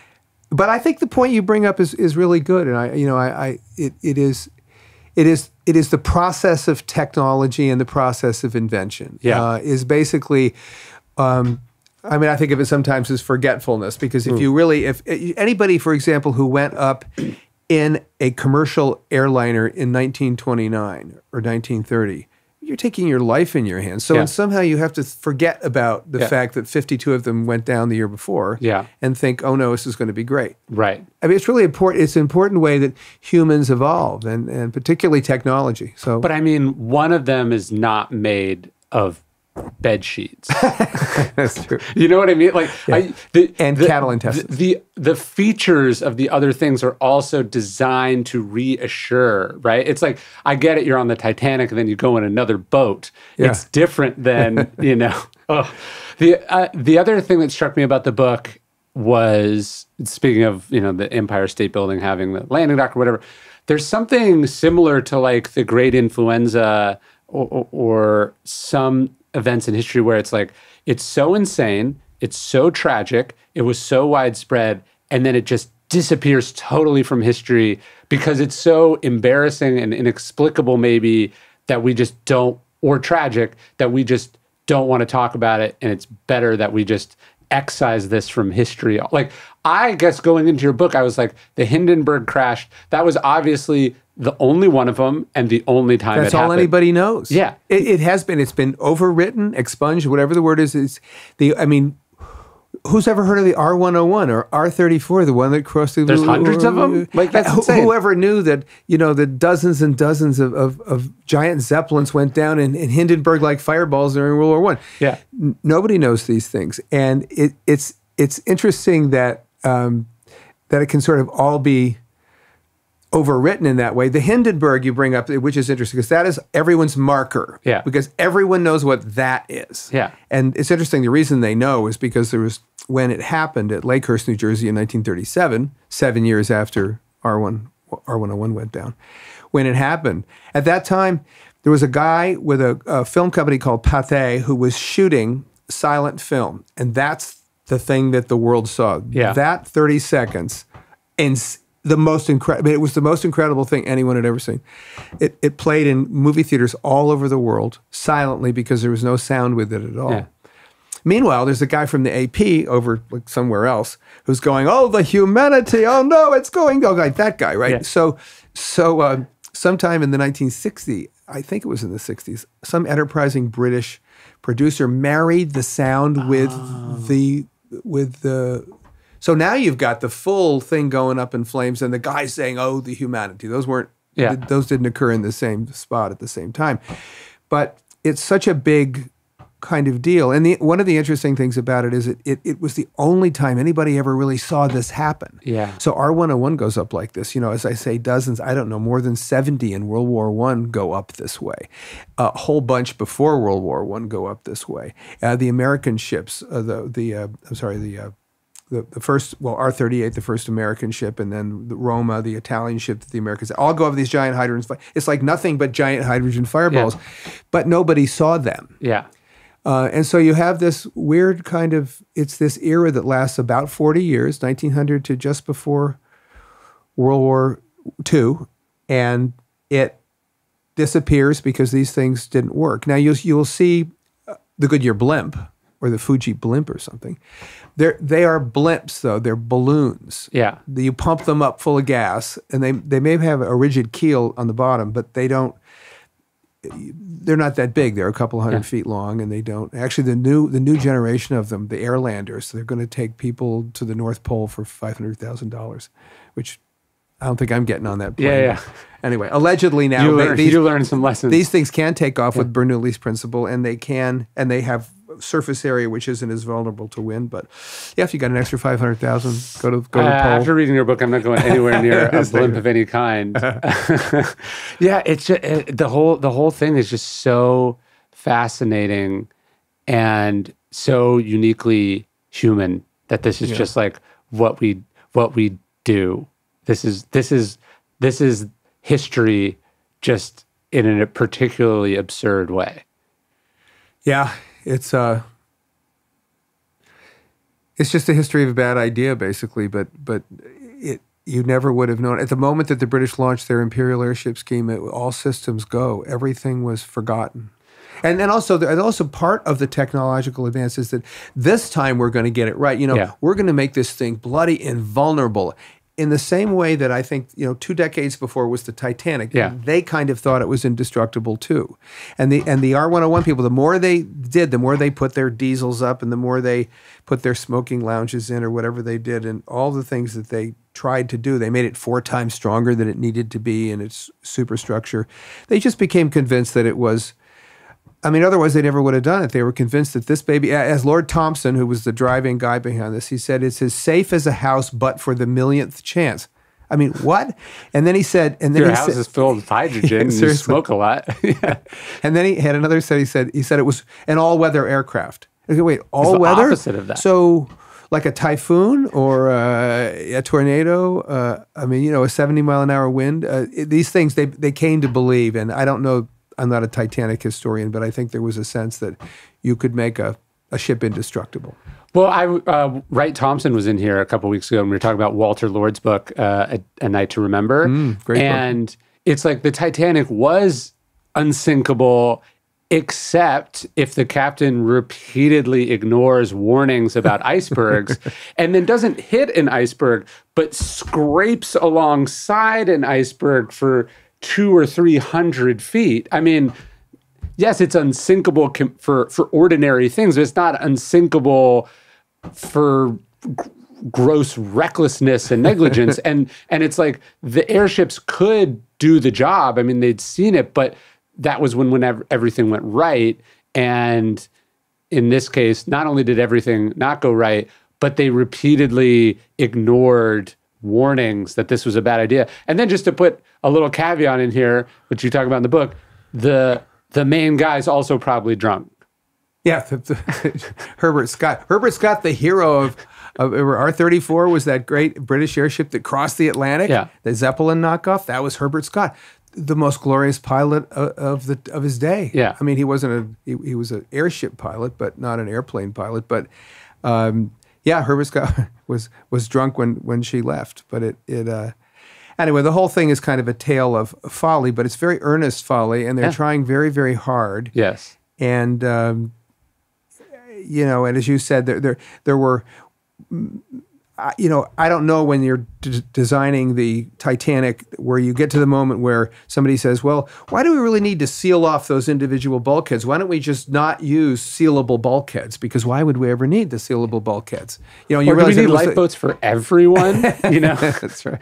but I think the point you bring up is, is really good, and I you know I, I it, it is it is it is the process of technology and the process of invention. Yeah. uh, is basically. Um, I mean, I think of it sometimes as forgetfulness because if you really, if anybody, for example, who went up in a commercial airliner in 1929 or 1930, you're taking your life in your hands. So Yeah. and somehow you have to forget about the Yeah. fact that 52 of them went down the year before Yeah. and think, oh no, this is going to be great. Right. I mean, it's really important. It's an important way that humans evolve, and, and particularly technology. So, But I mean, one of them is not made of bed sheets. that's true. You know what I mean? Like, I, the, And the- cattle intestines. The, the the features of the other things are also designed to reassure, right? It's like I get it. You're on the Titanic, and then you go in another boat. Yeah. It's different than you know. Ugh. The uh, the other thing that struck me about the book was speaking of you know the Empire State Building having the landing dock or whatever. There's something similar to like the Great Influenza or, or, or some events in history where it's like it's so insane, it's so tragic, it was so widespread, and then it just disappears totally from history because it's so embarrassing and inexplicable, maybe that we just don't, or tragic that we just don't want to talk about it, and it's better that we just excise this from history. Like, I guess going into your book, I was like, the Hindenburg crash, that was obviously the only one of them and the only time That's all happened. anybody knows. Yeah. it, it has been. It's been overwritten, expunged, whatever the word is. Is the? I mean, who's ever heard of the R one hundred one or R thirty four, the one that crossed the? There's hundreds of them. Like, that's Who-. Whoever knew that? You know, the dozens and dozens of, of, of giant zeppelins went down in, in Hindenburg like fireballs during World War One. Yeah. N- nobody knows these things, and it, it's it's interesting that um, that it can sort of all be overwritten in that way. The Hindenburg you bring up, which is interesting because that is everyone's marker. Yeah. Because everyone knows what that is. Yeah. And it's interesting. The reason they know is because there was when it happened at Lakehurst, New Jersey, in 1937, seven years after R1 R101 went down. When it happened, at that time, there was a guy with a, a film company called Pathé who was shooting silent film, and that's the thing that the world saw. Yeah. That 30 seconds, and the most incredible. It was the most incredible thing anyone had ever seen. It, it played in movie theaters all over the world silently because there was no sound with it at all. Yeah. Meanwhile, there's a guy from the AP over like somewhere else who's going, "Oh, the humanity! Oh no, it's going!" Oh, like that guy, right? Yeah. So, so uh, sometime in the 1960s, I think it was in the 60s, some enterprising British producer married the sound with the with the. So now you've got the full thing going up in flames, and the guy saying, "Oh, the humanity." Those weren't. Yeah. th- those didn't occur in the same spot at the same time, but it's such a big kind of deal. And the, one of the interesting things about it is it, it it was the only time anybody ever really saw this happen. Yeah. So R101 goes up like this. You know, as I say, dozens, I don't know, more than 70 in World War One go up this way. A whole bunch before World War One go up this way. Uh, the American ships, uh, the, the uh, I'm sorry, the, uh, the, the first, well, R-38, the first American ship, and then the Roma, the Italian ship that the Americans all go up these giant hydrogen. It's like nothing but giant hydrogen fireballs, but nobody saw them. Yeah. Uh, and so you have this weird kind of it's this era that lasts about 40 years 1900 to just before world war ii and it disappears because these things didn't work now you'll, you'll see uh, the goodyear blimp or the fuji blimp or something They're, they are blimps though they're balloons Yeah. you pump them up full of gas and they, they may have a rigid keel on the bottom but they don't they're not that big they're a couple hundred feet long and they don't actually the new the new generation of them the airlanders they're going to take people to the north pole for $500000 which I don't think I'm getting on that plane. Yeah, yeah. Anyway, allegedly now You, they- learn, these, you learn some lessons. these things can take off with Bernoulli's principle, and they can, and they have surface area which isn't as vulnerable to wind. But yeah, if you got an extra five hundred thousand, go to go to Uh, after reading your book, I'm not going anywhere near a blimp of any kind. yeah, it's just, it, the whole the whole thing is just so fascinating and so uniquely human that this is just like what we what we do. This is this is this is history just in a particularly absurd way. Yeah, it's uh it's just a history of a bad idea basically, but but it you never would have known at the moment that the British launched their imperial airship scheme it, all systems go everything was forgotten. And and also and also part of the technological advance is that this time we're going to get it right. You know, Yeah. we're going to make this thing bloody invulnerable. In the same way that I think, you know, two decades before was the Titanic. Yeah. They kind of thought it was indestructible too. And the and the R101 people, the more they did, the more they put their diesels up and the more they put their smoking lounges in or whatever they did and all the things that they tried to do. They made it four times stronger than it needed to be in its superstructure. They just became convinced that it was I mean, otherwise they never would have done it. They were convinced that this baby, as Lord Thomson, who was the driving guy behind this, he said, it's as safe as a house, but for the millionth chance. I mean, what? And then he said, and then Your he house said, is filled with hydrogen and you smoke a lot. yeah. and then he had another said he said he said it was an all-weather aircraft. I go, wait, the all-weather? opposite of that. So, like a typhoon or uh, a tornado? Uh, I mean, you know, a seventy-mile-an-hour wind. Uh, it- these things they they came to believe, and I don't know. I'm not a Titanic historian, but I think there was a sense that you could make a, a ship indestructible. Well, I uh, Wright Thompson was in here a couple weeks ago, and we were talking about Walter Lord's book, uh, a, a Night to Remember. Mm, great book. and it's like the Titanic was unsinkable, except if the captain repeatedly ignores warnings about icebergs, and then doesn't hit an iceberg, but scrapes alongside an iceberg for two or three hundred feet. I mean yes, it's unsinkable com- for for ordinary things, but it's not unsinkable for g- gross recklessness and negligence. and and it's like the airships could do the job. I mean, they'd seen it, but that was when whenever everything went right. And in this case, not only did everything not go right, but they repeatedly ignored warnings that this was a bad idea. And then just to put a little caveat in here, which you talk about in the book, the the main guy's also probably drunk. Yeah, the, the, Herbert Scott. Herbert Scott, the hero of, of R thirty four, was that great British airship that crossed the Atlantic. Yeah. the Zeppelin knockoff. That was Herbert Scott, the most glorious pilot of, of the of his day. Yeah. I mean, he wasn't a he, he was an airship pilot, but not an airplane pilot. But um, yeah, Herbert Scott was was drunk when when she left. But it it. Uh, Anyway, the whole thing is kind of a tale of folly, but it's very earnest folly, and they're Yeah. trying very, very hard Yes. and um, you know, and as you said, there there there were, I- you know, I don't know when you're d- designing the Titanic where you get to the moment where somebody says, "Well, why do we really need to seal off those individual bulkheads? Why don't we just not use sealable bulkheads? Because why would we ever need the sealable bulkheads? You know, you Or do we realize need lifeboats for everyone? You know? that's right.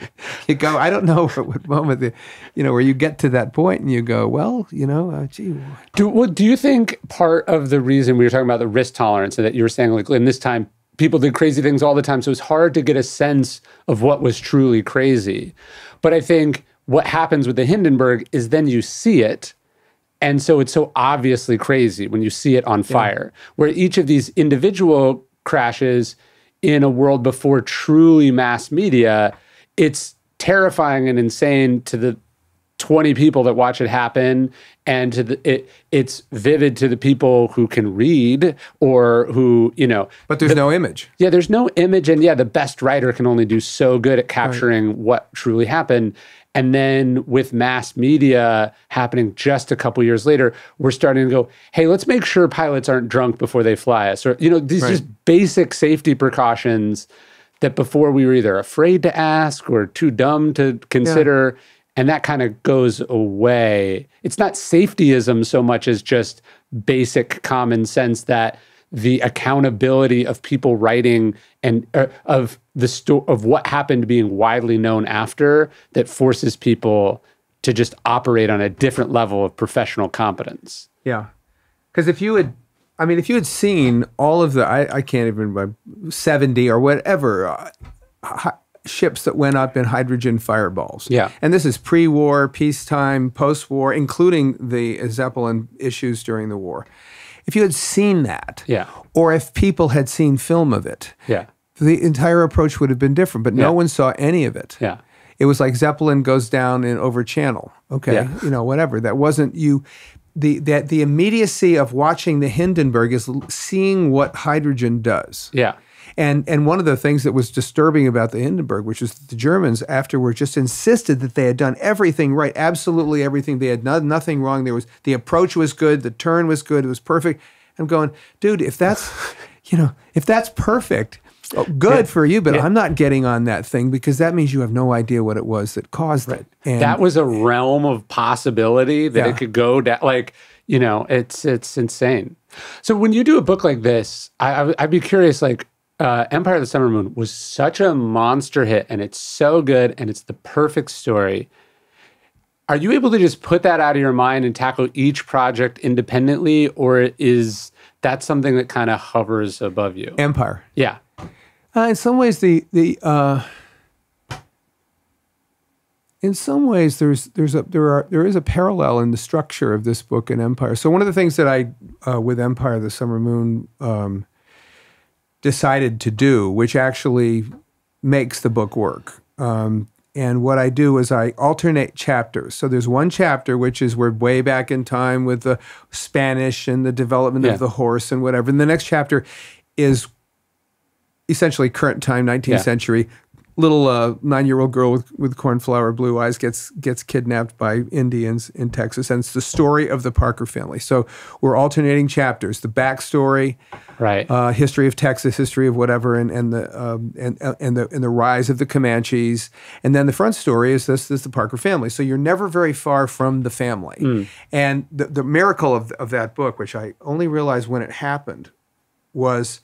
You go. I don't know at what moment, the, you know, where you get to that point and you go, well, you know, uh, gee, Do well, do you think part of the reason we were talking about the risk tolerance and that you were saying like in this time people did crazy things all the time, so it's hard to get a sense of what was truly crazy. But I think what happens with the Hindenburg is then you see it. And so it's so obviously crazy when you see it on fire, where each of these individual crashes in a world before truly mass media, it's terrifying and insane to the 20 people that watch it happen and to the it it's vivid to the people who can read or who you know but there's no image. yeah there's no image and yeah the best writer can only do so good at capturing what truly happened. And then with mass media happening just a couple years later we're starting to go hey let's make sure pilots aren't drunk before they fly us or you know these just basic safety precautions that before we were either afraid to ask or too dumb to consider and that kind of goes away it's not safetyism so much as just basic common sense that the accountability of people writing and uh, of the sto- of what happened being widely known after that forces people to just operate on a different level of professional competence. Yeah, because if you had, I mean, if you had seen all of the, I, I can't even seventy or whatever uh, ships that went up in hydrogen fireballs. Yeah. and this is pre-war, peacetime, post-war, including the Zeppelin issues during the war. If you had seen that, Yeah. or if people had seen film of it, Yeah. the entire approach would have been different. But Yeah. no one saw any of it. Yeah. It was like Zeppelin goes down in over channel. Okay. Yeah. You know, whatever. That wasn't you the that the immediacy of watching the Hindenburg is seeing what hydrogen does. Yeah. And and one of the things that was disturbing about the Hindenburg, which was that the Germans afterward just insisted that they had done everything right, absolutely everything. They had done nothing wrong. There was the approach was good, the turn was good, it was perfect. I'm going, dude, if that's you know, if that's perfect, oh, good for you, but I'm not getting on that thing because that means you have no idea what it was that caused it. And that was a realm of possibility that Yeah. it could go down. Like you know, it's it's insane. So when you do a book like this, I, I I'd be curious. Like uh, Empire of the Summer Moon was such a monster hit, and it's so good, and it's the perfect story. Are you able to just put that out of your mind and tackle each project independently, or is that something that kind of hovers above you? Empire. Yeah. Uh, in some ways, the the uh, in some ways there's there's a there are there is a parallel in the structure of this book and Empire. So one of the things that I uh, with Empire, of the Summer Moon, um, decided to do, which actually makes the book work. Um, and what I do is I alternate chapters. So there's one chapter which is we're way back in time with the Spanish and the development Yeah. of the horse and whatever. And the next chapter is essentially current time, 19th Yeah. century. Little uh, nine-year-old girl with, with cornflower blue eyes gets gets kidnapped by Indians in Texas, and it's the story of the Parker family. So we're alternating chapters: the backstory, Right. uh, history of Texas, history of whatever, and and the um, and uh, and the and the rise of the Comanches, and then the front story is this this the Parker family. So you're never very far from the family, and the the miracle of of that book, which I only realized when it happened, was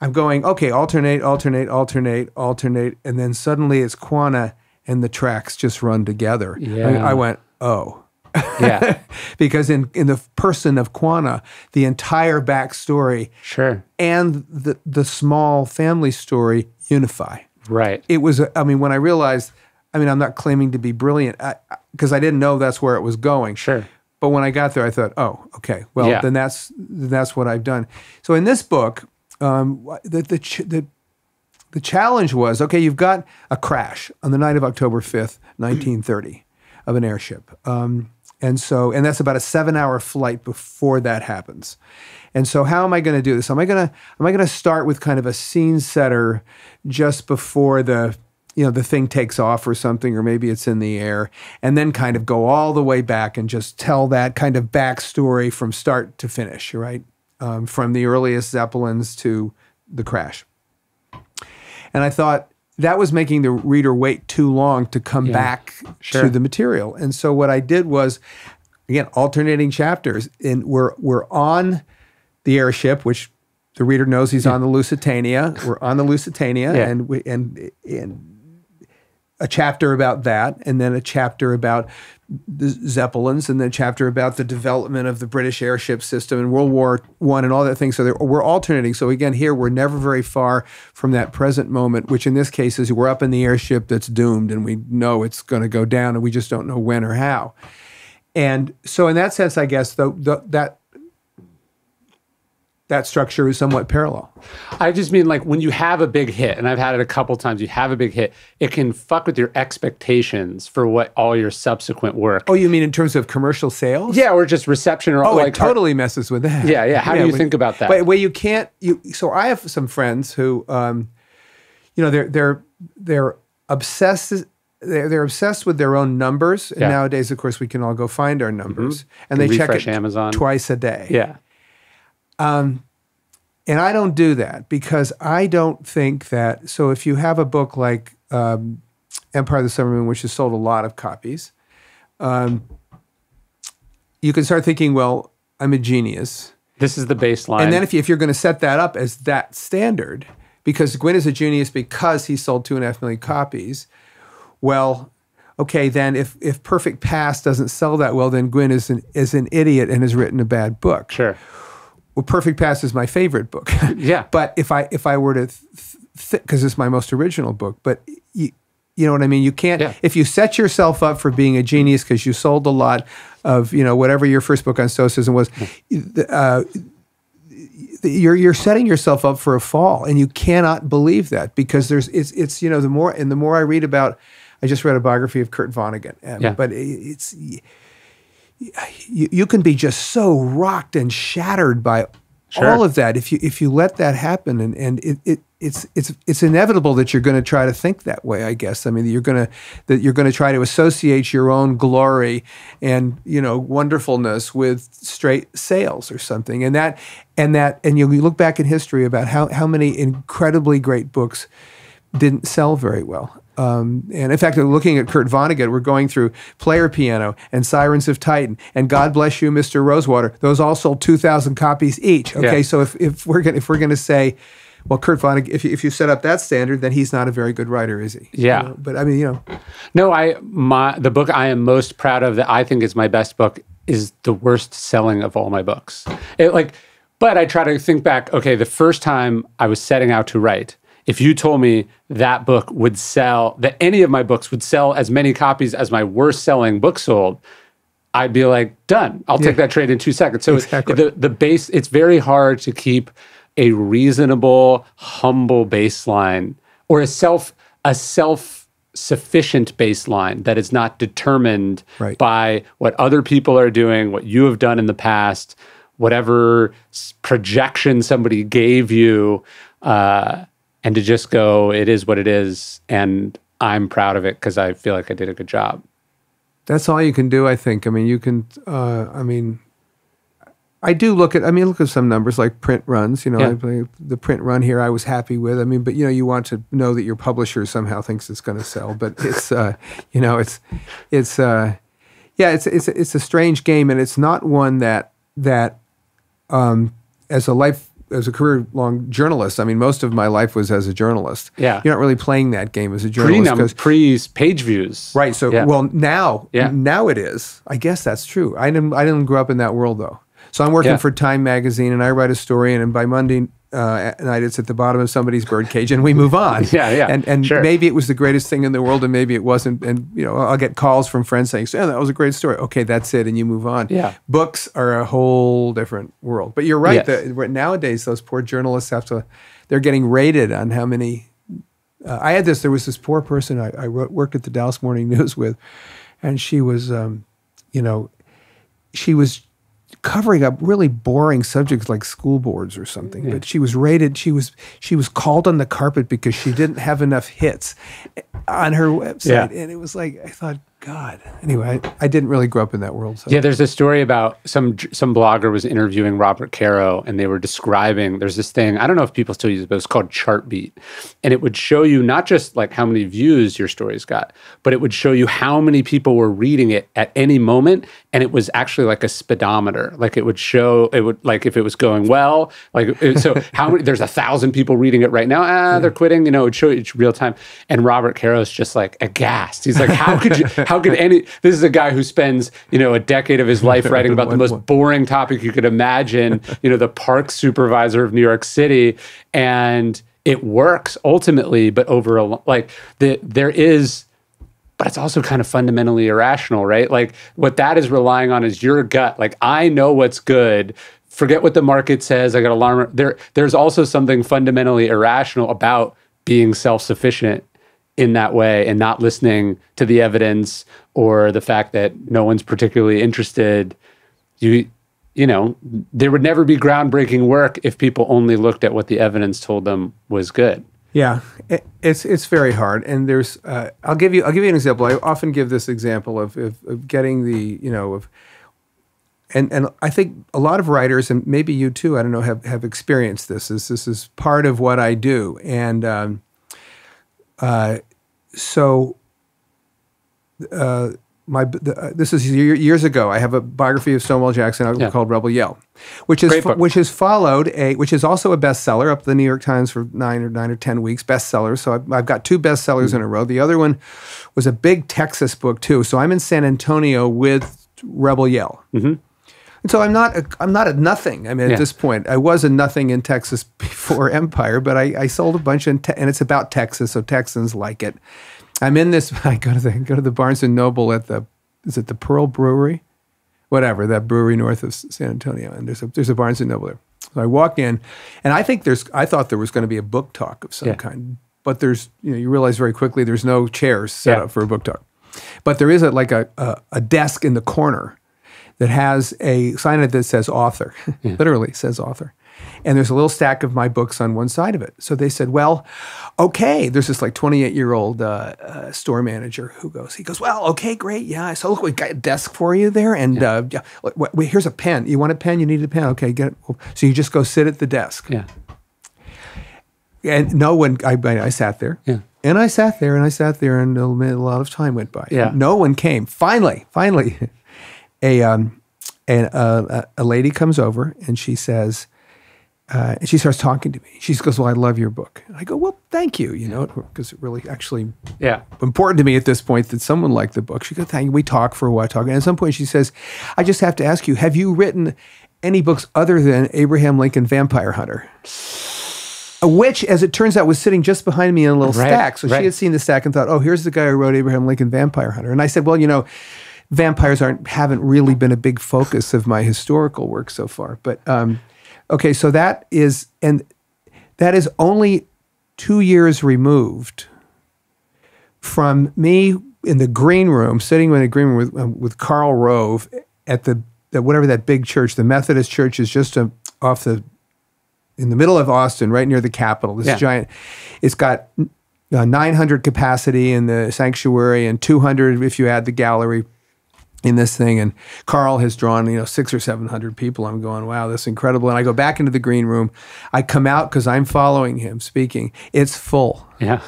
I'm going okay, alternate, alternate, alternate, alternate, and then suddenly it's Quanah, and the tracks just run together. I- Yeah. I went oh yeah. because in, in the person of Quanah, the entire backstory Sure. and the, the small family story unify. Right. It was, I mean, when I realized, I mean, I'm not claiming to be brilliant because I, didn't know that's where it was going. Sure. But when I got there, I thought, oh, okay, well, Yeah. then that's that's what I've done. So in this book, um, the, the ch- the the challenge was okay, you've got a crash on the night of October fifth, nineteen thirty, of an airship, um, and so and that's about a seven hour flight before that happens. And so, how am I going to do this? Am I going to am I going to start with kind of a scene setter just before the you know the thing takes off or something, or maybe it's in the air, and then kind of go all the way back and just tell that kind of backstory from start to finish, right? Um, from the earliest Zeppelins to the crash. And I thought that was making the reader wait too long to come back Sure. to the material. And so what I did was, again, alternating chapters. And we're we're on the airship, which the reader knows he's on the Lusitania. We're on the Lusitania, Yeah. and we and and a chapter about that, and then a chapter about the Zeppelins, and the chapter about the development of the British airship system in World War One and all that thing. So we're alternating. So again, here we're never very far from that present moment, which in this case is we're up in the airship that's doomed, and we know it's going to go down, and we just don't know when or how. And so, in that sense, I guess the, that that structure is somewhat parallel. I just mean like when you have a big hit, and I've had it a couple times, you have a big hit, it can fuck with your expectations for what all your subsequent work. Oh, you mean in terms of commercial sales? yeah, or just reception or Oh, like it totally messes with that. Yeah, yeah. How do you think about that? But where you can't, you so I have some friends who, um, you know, they're they're they're obsessed. They're, they're obsessed with their own numbers. And Yeah. nowadays, of course, we can all go find our numbers, and they check it Amazon. twice a day. Yeah. And I don't do that because I don't think that. So if you have a book like um, Empire of the Summer Moon, which has sold a lot of copies, um, you can start thinking, well, I'm a genius. This is the baseline. And then if, you, if you're going to set that up as that standard, because Gwynne is a genius because he sold two and a half million copies, well, okay, then if, if Perfect Pass doesn't sell that well, then Gwynne is an, is an idiot and has written a bad book. sure. Well, Perfect Pass is my favorite book. Yeah. but if I if I were to, because it's my most original book, but you, you know what I mean. You can't Yeah. if you set yourself up for being a genius because you sold a lot of you know whatever your first book on stoicism was. Uh, you're you're setting yourself up for a fall, and you cannot believe that because there's it's it's you know the more and the more I read about, I just read a biography of Kurt Vonnegut, and, Yeah. but it- it's you, you can be just so rocked and shattered by Sure. all of that if you if you let that happen and and it, it it's it's it's inevitable that you're going to try to think that way i guess i mean you're going to that you're going to try to associate your own glory and you know wonderfulness with straight sales or something and that and that and you, you look back in history about how how many incredibly great books didn't sell very well. Um, and in fact, looking at Kurt Vonnegut, we're going through Player Piano and Sirens of Titan and God Bless You, Mr. Rosewater. Those all sold 2,000 copies each. Okay, Yeah. so if, if we're gonna, if we're going to say, well, Kurt Vonnegut, if you, if you set up that standard, then he's not a very good writer, is he? Yeah. You know, but I mean, you know, No, I my the book I am most proud of that I think is my best book is the worst selling of all my books. It like but I try to think back, okay, the first time I was setting out to write, if you told me that book would sell that any of my books would sell as many copies as my worst selling book sold, I'd be like, done. I'll take that trade in two seconds. So Exactly. the the base it's very hard to keep a reasonable, humble baseline or a self a self sufficient baseline that is not determined Right. by what other people are doing, what you have done in the past, whatever projection somebody gave you, uh, and to just go, it is what it is, and I'm proud of it because I feel like I did a good job. that's all you can do, I think. I mean, you can, uh, I mean, I do look at, I mean, look at some numbers like print runs, you know, Yeah. I the print run here I was happy with. I mean, but you know, you want to know that your publisher somehow thinks it's going to sell, but it's, uh, you know, it's, it's, uh, yeah, it's, it's, it's a strange game and it's not one that, that, um, as a life, as a career long journalist, I mean, most of my life was as a journalist. Yeah. You're not really playing that game as a journalist 'cause- pre page views. Right. So, Yeah. well, now, Yeah. now it is. I guess that's true. I didn't. I didn't grow up in that world though. So I'm working Yeah. for Time Magazine, and I write a story, and by Monday uh, night, it's at the bottom of somebody's birdcage, and we move on. Yeah, yeah, And and sure. maybe it was the greatest thing in the world, and maybe it wasn't. And you know, I'll get calls from friends saying, "Oh, that was a great story." Okay, that's it, and you move on. Yeah. Books are a whole different world. But you're right. Yes. that nowadays, those poor journalists have to. They're getting rated on how many uh, I had this. There was this poor person I, I wrote, worked at the Dallas Morning News with, and she was, um, you know, she was covering up really boring subjects like school boards or something. But she was rated. She was she was called on the carpet because she didn't have enough hits on her website, Yeah. and it was like I thought, God. Anyway, I, I didn't really grow up in that world. So. Yeah, there's a story about some some blogger was interviewing Robert Caro, and they were describing. There's this thing I don't know if people still use it, but it's called Chartbeat, and it would show you not just like how many views your stories got, but it would show you how many people were reading it at any moment, and it was actually like a speedometer. Like it would show it would like if it was going well, like it- so how many. There's a thousand people reading it right now. Ah, they're quitting. You know, it would show you real time. And Robert Caro's just like aghast. He's like, how could you? How could any? This is a guy who spends you know a decade of his life writing about the most boring topic you could imagine. You know, the park supervisor of New York City, and it works ultimately. But over a like the there is but it's also kind of fundamentally irrational, right? Like what that is relying on is your gut. Like I know what's good. Forget what the market says. I got alarm. There, there's also something fundamentally irrational about being self-sufficient in that way and not listening to the evidence or the fact that no one's particularly interested. You, you know, there would never be groundbreaking work if people only looked at what the evidence told them was good. Yeah, it, it's it's very hard, and there's. Uh, I'll give you I'll give you an example. I often give this example of, of of getting the you know of, and and I think a lot of writers and maybe you too. I don't know have have experienced this. is this is part of what I do, and um, uh, so. Uh, my the, uh, this is year, years ago. I have a biography of Stonewall Jackson uh, Yeah. called Rebel Yell, which is which has followed a which is also a bestseller up the New York Times for nine or nine or ten weeks bestseller. So I've, I've got two bestsellers in a row. The other one was a big Texas book too. So I'm in San Antonio with Rebel Yell. Mm-hmm. And so I'm not a, I'm not a nothing. I mean, Yeah. at this point, I was a nothing in Texas before Empire, but I, I sold a bunch in te- and it's about Texas, so Texans like it. I'm in this. I go to the go to the Barnes and Noble at the is it the Pearl Brewery, whatever that brewery north of San Antonio, and there's a there's a Barnes and Noble there. So I walk in, and I think there's I thought there was going to be a book talk of some Yeah. kind, but there's you know you realize very quickly there's no chairs set Yeah. up for a book talk, but there is a like a a, a desk in the corner that has a sign that says author, literally says author. And there's a little stack of my books on one side of it. So they said, well, okay. There's this like 28 year old uh, uh, store manager who goes, he goes, well, okay, great. Yeah. So look, we got a desk for you there. And uh, yeah, wait, wait, here's a pen. You want a pen? You need a pen. Okay, get it. So you just go sit at the desk. Yeah. And no one, I, I, I sat there. Yeah. And I sat there and I sat there and a lot of time went by. Yeah. No one came. Finally, finally, a, um, a, a, a lady comes over and she says, uh, and she starts talking to me. She goes, "Well, I love your book." And I go, "Well, thank you." You know, because it really actually Yeah. important to me at this point that someone liked the book. She goes, "Thank you." We talk for a while, talking. And at some point, she says, "I just have to ask you: Have you written any books other than Abraham Lincoln Vampire Hunter?" Which, as it turns out, was sitting just behind me in a little Right, stack. So right. she had seen the stack and thought, "Oh, here's the guy who wrote Abraham Lincoln Vampire Hunter." And I said, "Well, you know." Vampires aren't haven't really been a big focus of my historical work so far, but um, okay, so that is and that is only two years removed from me in the green room, sitting in the green room with, um, with Karl Rove at the, the whatever that big church, the Methodist church is just a, off the in the middle of Austin, right near the Capitol. This Yeah. giant, it's got uh, 900 capacity in the sanctuary and 200 if you add the gallery in this thing. And Karl has drawn, you know, six or 700 people. I'm going, wow, that's incredible. And I go back into the green room. I come out because I'm following him speaking. It's full. Yeah.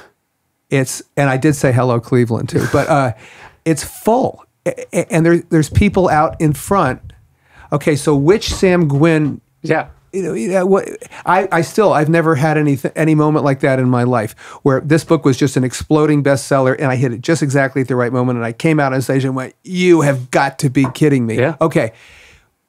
It's, and I did say hello, Cleveland, too, but uh, it's full. And there, there's people out in front. Okay, so which Sam Gwynne Yeah. You know, know what I, I still I've never had any any moment like that in my life where this book was just an exploding bestseller and I hit it just exactly at the right moment and I came out on stage and went, "You have got to be kidding me!" Yeah. Okay,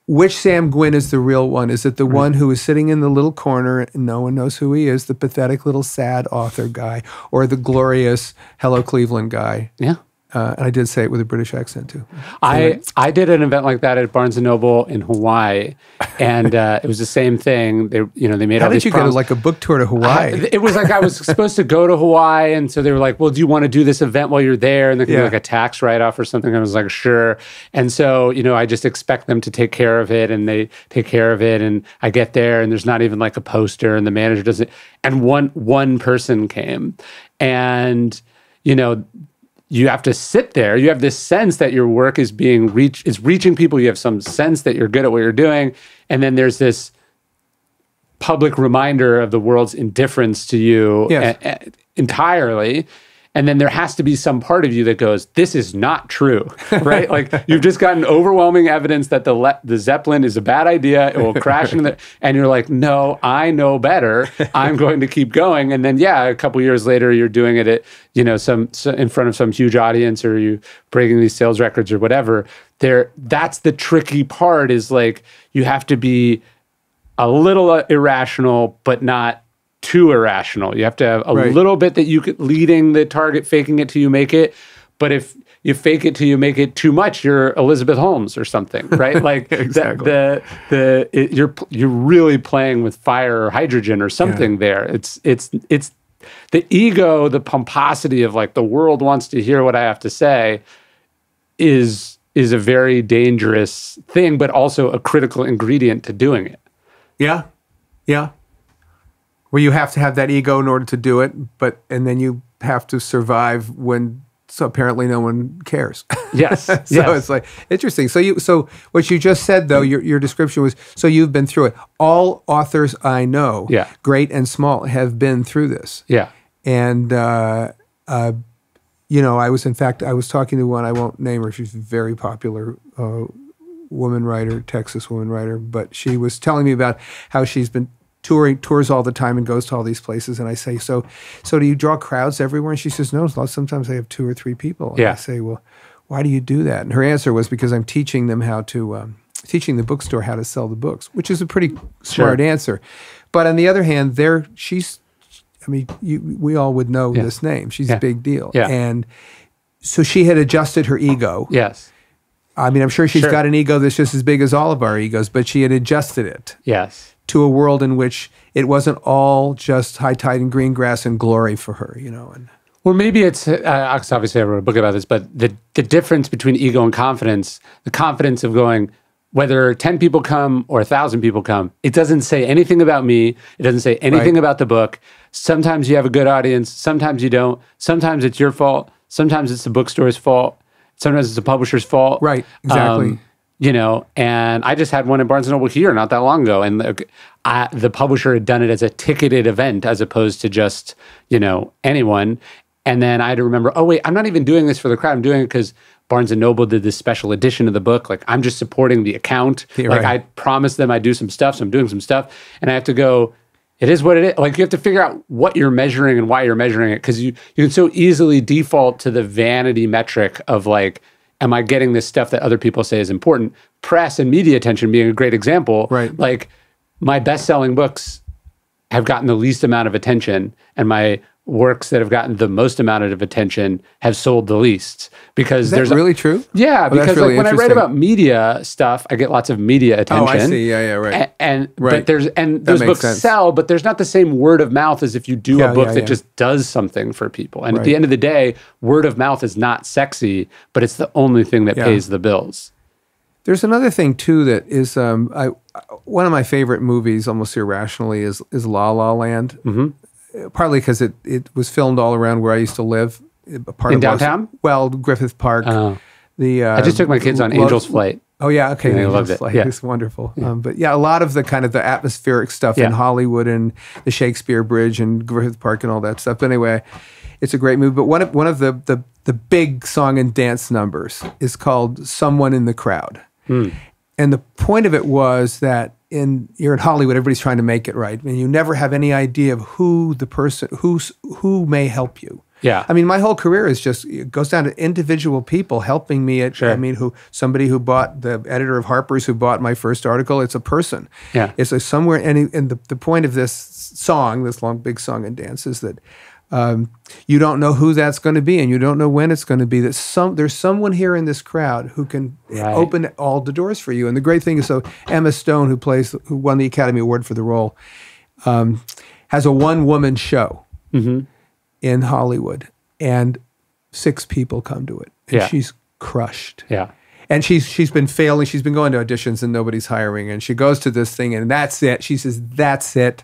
which Sam Gwynne is the real one? Is it the one who is sitting in the little corner and no one knows who he is, the pathetic little sad author guy, or the glorious Hello Cleveland guy? Yeah. Uh, and I did say it with a British accent too. I I did an event like that at Barnes and Noble in Hawaii, and uh, it was the same thing. They you know they made How all did these you get promises. like a book tour to Hawaii? It was like I was supposed to go to Hawaii, and so they were like, "Well, do you want to do this event while you're there?" And could Yeah. like a tax write off or something. I was like, "Sure." And so you know, I just expect them to take care of it, and they take care of it. And I get there, and there's not even like a poster, and the manager doesn't. And one one person came, and you know, you have to sit there. You have this sense that your work is being reach is reaching people. You have some sense that you're good at what you're doing, and then there's this public reminder of the world's indifference to you Yes. a- a- entirely. And then there has to be some part of you that goes, "This is not true," right? like you've just gotten overwhelming evidence that the le- the zeppelin is a bad idea; it will crash into the. And you're like, "No, I know better. I'm going to keep going." And then, yeah, a couple years later, you're doing it at you know some, so in front of some huge audience, or you breaking these sales records or whatever. There, that's the tricky part. Is like you have to be a little uh, irrational, but not too irrational. You have to have a Right. little bit that you could leading the target, faking it till you make it. But if you fake it till you make it too much, you're Elizabeth Holmes or something, right? Like the- Exactly. the the it, you're you're really playing with fire or hydrogen or something there. It's it's it's the ego, the pomposity of like the world wants to hear what I have to say is is a very dangerous thing, but also a critical ingredient to doing it. Yeah. Yeah. Where you have to have that ego in order to do it, but and then you have to survive when so apparently no one cares. Yes. so yes. it's like interesting. So you so what you just said though, your your description was so you've been through it. All authors I know, Yeah. great and small, have been through this. yeah. And uh, uh, you know, I was in fact I was talking to one I won't name her. She's a very popular uh, woman writer, Texas woman writer, but she was telling me about how she's been touring tours all the time and goes to all these places. And I say, so so do you draw crowds everywhere? And she says, no. Sometimes I have two or three people. And Yeah. I say, well, why do you do that? And her answer was because I'm teaching them how to um, teaching the bookstore how to sell the books, which is a pretty smart answer. But on the other hand, there she's. I mean, you, we all would know Yeah. this name. She's Yeah. a big deal. Yeah. And so she had adjusted her ego. Yes. I mean, I'm sure she's Sure. got an ego that's just as big as all of our egos, but she had adjusted it Yes. to a world in which it wasn't all just high tide and green grass and glory for her, you know. And Well, maybe it's uh, obviously I wrote a book about this, but the the difference between ego and confidence, the confidence of going whether ten people come or a thousand people come, it doesn't say anything about me. It doesn't say anything Right. about the book. Sometimes you have a good audience, sometimes you don't. Sometimes it's your fault. Sometimes it's the bookstore's fault. Sometimes it's the publisher's fault. Um, Right, exactly. you know, and I just had one in Barnes and Noble here not that long ago, and the, I, the publisher had done it as a ticketed event as opposed to just you know anyone. And then I had to remember, oh wait, I'm not even doing this for the crowd. I'm doing it because Barnes and Noble did this special edition of the book. Like I'm just supporting the account. Like right. I promised them I'd do some stuff, so I'm doing some stuff, and I have to go. It is what it is. Like you have to figure out what you're measuring and why you're measuring it because you you can so easily default to the vanity metric of like, am I getting this stuff that other people say is important? Press and media attention being a great example. Right. Like my best selling books have gotten the least amount of attention, and my works that have gotten the most amount of attention have sold the least because is that there's a- really true? yeah, because really like when I write about media stuff, I get lots of media attention. Oh, I see. Yeah, yeah, right. A- And, Right. but there's and That those books sense. sell, but there's not the same word of mouth as if you do Yeah, a book yeah, that yeah. just does something for people. And at the end of the day, word of mouth is not sexy, but it's the only thing that pays the bills. There's another thing too that is um, I one of my favorite movies, almost irrationally, is is La La Land. Mm-hmm. Partly because it it was filmed all around where I used to live. a Part In downtown? Well, Griffith Park. Oh. the uh, I just took my kids on Lo- Angel's Flight. Oh yeah, okay. And they Angel's loved it. Flight Yeah. is wonderful. Um, but yeah, a lot of the kind of the atmospheric stuff Yeah. in Hollywood and the Shakespeare Bridge and Griffith Park and all that stuff. But anyway, it's a great movie. But one of one of the the the big song and dance numbers is called "Someone in the Crowd," Hmm. and the point of it was that in you're in Hollywood, everybody's trying to make it right, and you never have any idea of who the person who's who may help you. Yeah. I mean, my whole career is just it goes down to individual people helping me. At, Sure. I mean, who somebody who bought the editor of Harper's who bought my first article. It's a person. Yeah. It's a somewhere. And, and the, the point of this song, this long big song and dance, is that um, you don't know who that's going to be, and you don't know when it's going to be. That some there's someone here in this crowd who can Right. open all the doors for you. And the great thing is, so Emma Stone, who plays, who won the Academy Award for the role, um, has a one woman show in Hollywood, and six people come to it, and Yeah. she's crushed. Yeah. And she's she's been failing. She's been going to auditions and nobody's hiring. And she goes to this thing and that's it. She says, "That's it.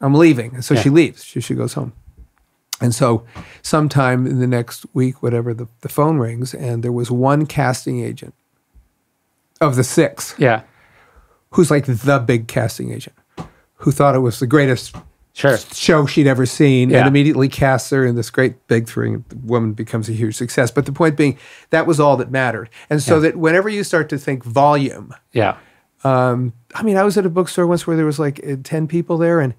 I'm leaving." And so she leaves. She, she goes home. And so, sometime in the next week, whatever, the, the phone rings, and there was one casting agent of the six Yeah. who's like the big casting agent who thought it was the greatest Sure. show she'd ever seen Yeah. and immediately casts her in this great big thing. The woman becomes a huge success. But the point being, that was all that mattered. And so that whenever you start to think volume, Yeah. um, I mean, I was at a bookstore once where there was like uh, 10 people there and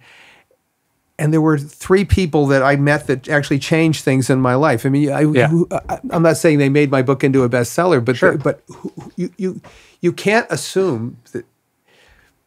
and there were three people that I met that actually changed things in my life. I mean, I, Yeah. who, I, I'm not saying they made my book into a bestseller, but Sure. but you you you can't assume that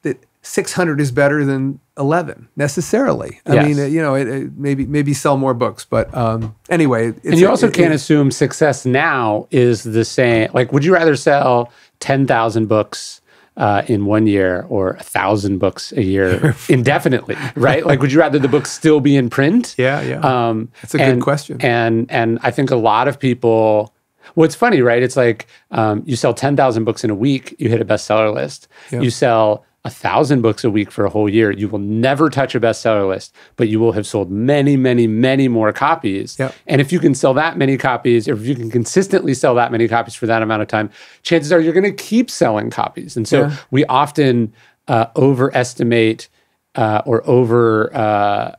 that 600 is better than 11 necessarily. I Yes. mean, uh, you know, it, it maybe maybe sell more books, but um, anyway, it's and you also it- can't assume success now is the same. Like, would you rather sell 10,000 books uh, in one year or a thousand books a year indefinitely, right? Like, would you rather the book still be in print? Yeah, yeah. Um, That's a good question. And and I think a lot of people. Well, funny, right? It's like um, you sell ten thousand books in a week, you hit a bestseller list. Yeah. You sell a thousand books a week for a whole year, you will never touch a bestseller list, but you will have sold many, many, many more copies. Yep. And if you can sell that many copies, if you can consistently sell that many copies for that amount of time, chances are you're going to keep selling copies. And so Yeah. we often uh, overestimate uh, or over uh,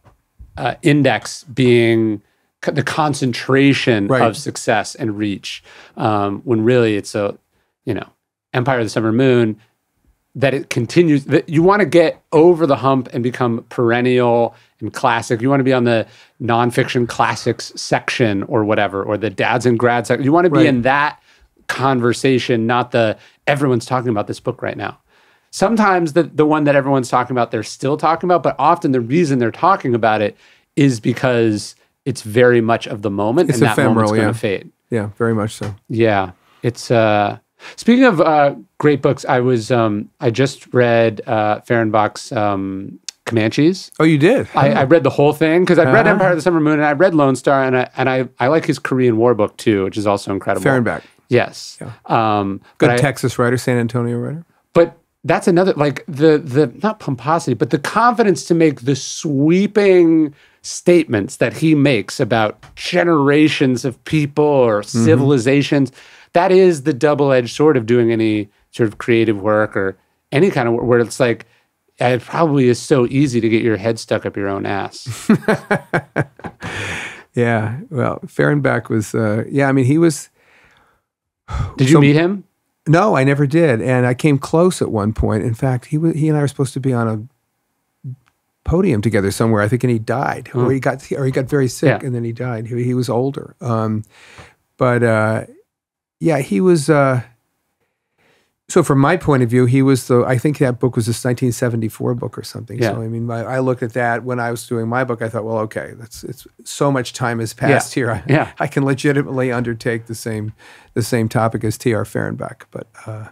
uh, index being c- the concentration Right. of success and reach. Um, when really it's a, you know, Empire of the Summer Moon. That it continues. That you want to get over the hump and become perennial and classic. You want to be on the nonfiction classics section or whatever, or the dads and grads section. You want to be Right. in that conversation, not the everyone's talking about this book right now. Sometimes the the one that everyone's talking about, they're still talking about, but often the reason they're talking about it is because it's very much of the moment, It's and that moment's ephemeral, going yeah. to fade. Yeah, very much so. Yeah, it's. uh Speaking of uh great books, I was um I just read uh Fehrenbach's um Comanches. Oh, you did? I, I read the whole thing because I read Ah. Empire of the Summer Moon and I read Lone Star and I and I, I like his Korean War book too, which is also incredible. Fehrenbach. Yes. Um, Good but I- Texas writer, San Antonio writer. but that's another like the the not pomposity, but the confidence to make the sweeping statements that he makes about generations of people or civilizations. That is the double edged sword of doing any sort of creative work or any kind of work where it's like it probably is so easy to get your head stuck up your own ass. Yeah, well, Fehrenbach was, uh, yeah, I mean, he was, Did you So- meet him? no, I never did. And I came close at one point. In fact, he, was, he and I were supposed to be on a podium together somewhere, I think, and he died, or he got, or he got very sick Yeah. and then he died. He, he was older. Um, but uh, yeah, he was, uh, so from my point of view, he was the, I think that book was this 1974 book or something. Yeah. So, I mean, I, I looked at that when I was doing my book. I thought, well, okay, that's, it's so much time has passed here. I, Yeah. I can legitimately undertake the same, the same topic as T.R. Fehrenbach. But uh,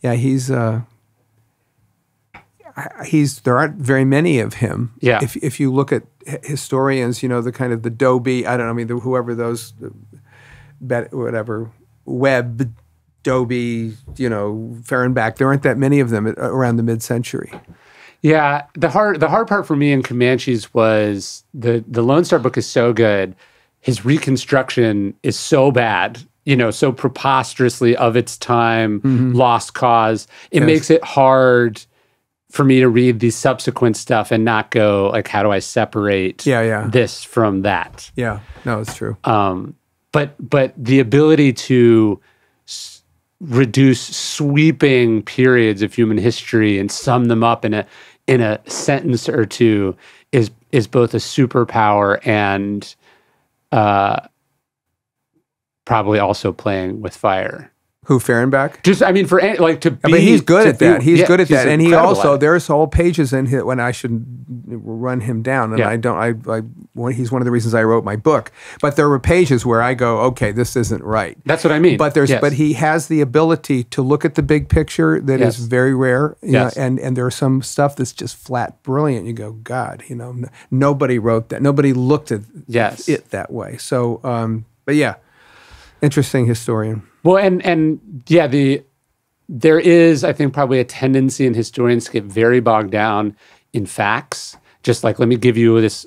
yeah, he's, uh, he's, there aren't very many of him. Yeah. If, if you look at h- historians, you know, the kind of the Dobie, I don't know, I mean, the, whoever those, bet, whatever, Webb, Dobie, you know, Fehrenbach, there aren't that many of them around the mid-century. Yeah, the hard the hard part for me in Comanches was the the Lone Star book is so good. His reconstruction is so bad, you know, so preposterously of its time, lost cause. It Yes. makes it hard for me to read the subsequent stuff and not go like, how do I separate Yeah, yeah. this from that? Yeah, no, it's true. um, but but the ability to s- reduce sweeping periods of human history and sum them up in a in a sentence or two is is both a superpower and uh, probably also playing with fire. Who Fehrenbach? Just I mean for any, like to be, I mean, he's good at that. be- He's yeah, good at that, and he also there's whole pages in here when I should run him down, and Yeah. I don't. I, I he's one of the reasons I wrote my book. But there were pages where I go, okay, this isn't right. That's what I mean. But there's Yes. but he has the ability to look at the big picture that is Yes. very rare. You Yes. know, and and there's some stuff that's just flat brilliant. You go, God, you know, n- nobody wrote that. Nobody looked at Yes. it that way. So, um, but yeah, interesting historian. Well, and and yeah, the there is, I think, probably a tendency in historians to get very bogged down in facts. Just like, let me give you this,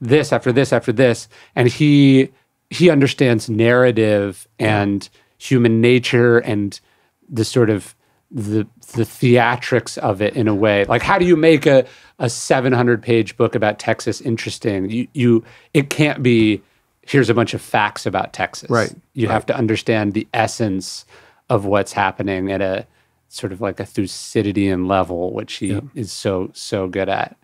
this after this after this, and he he understands narrative and human nature and the sort of the the theatrics of it in a way. Like, how do you make a a seven hundred page book about Texas interesting? You you it can't be. Here's a bunch of facts about Texas. Right, You have to understand the essence of what's happening at a sort of like a Thucydidean level, which he is so so good at.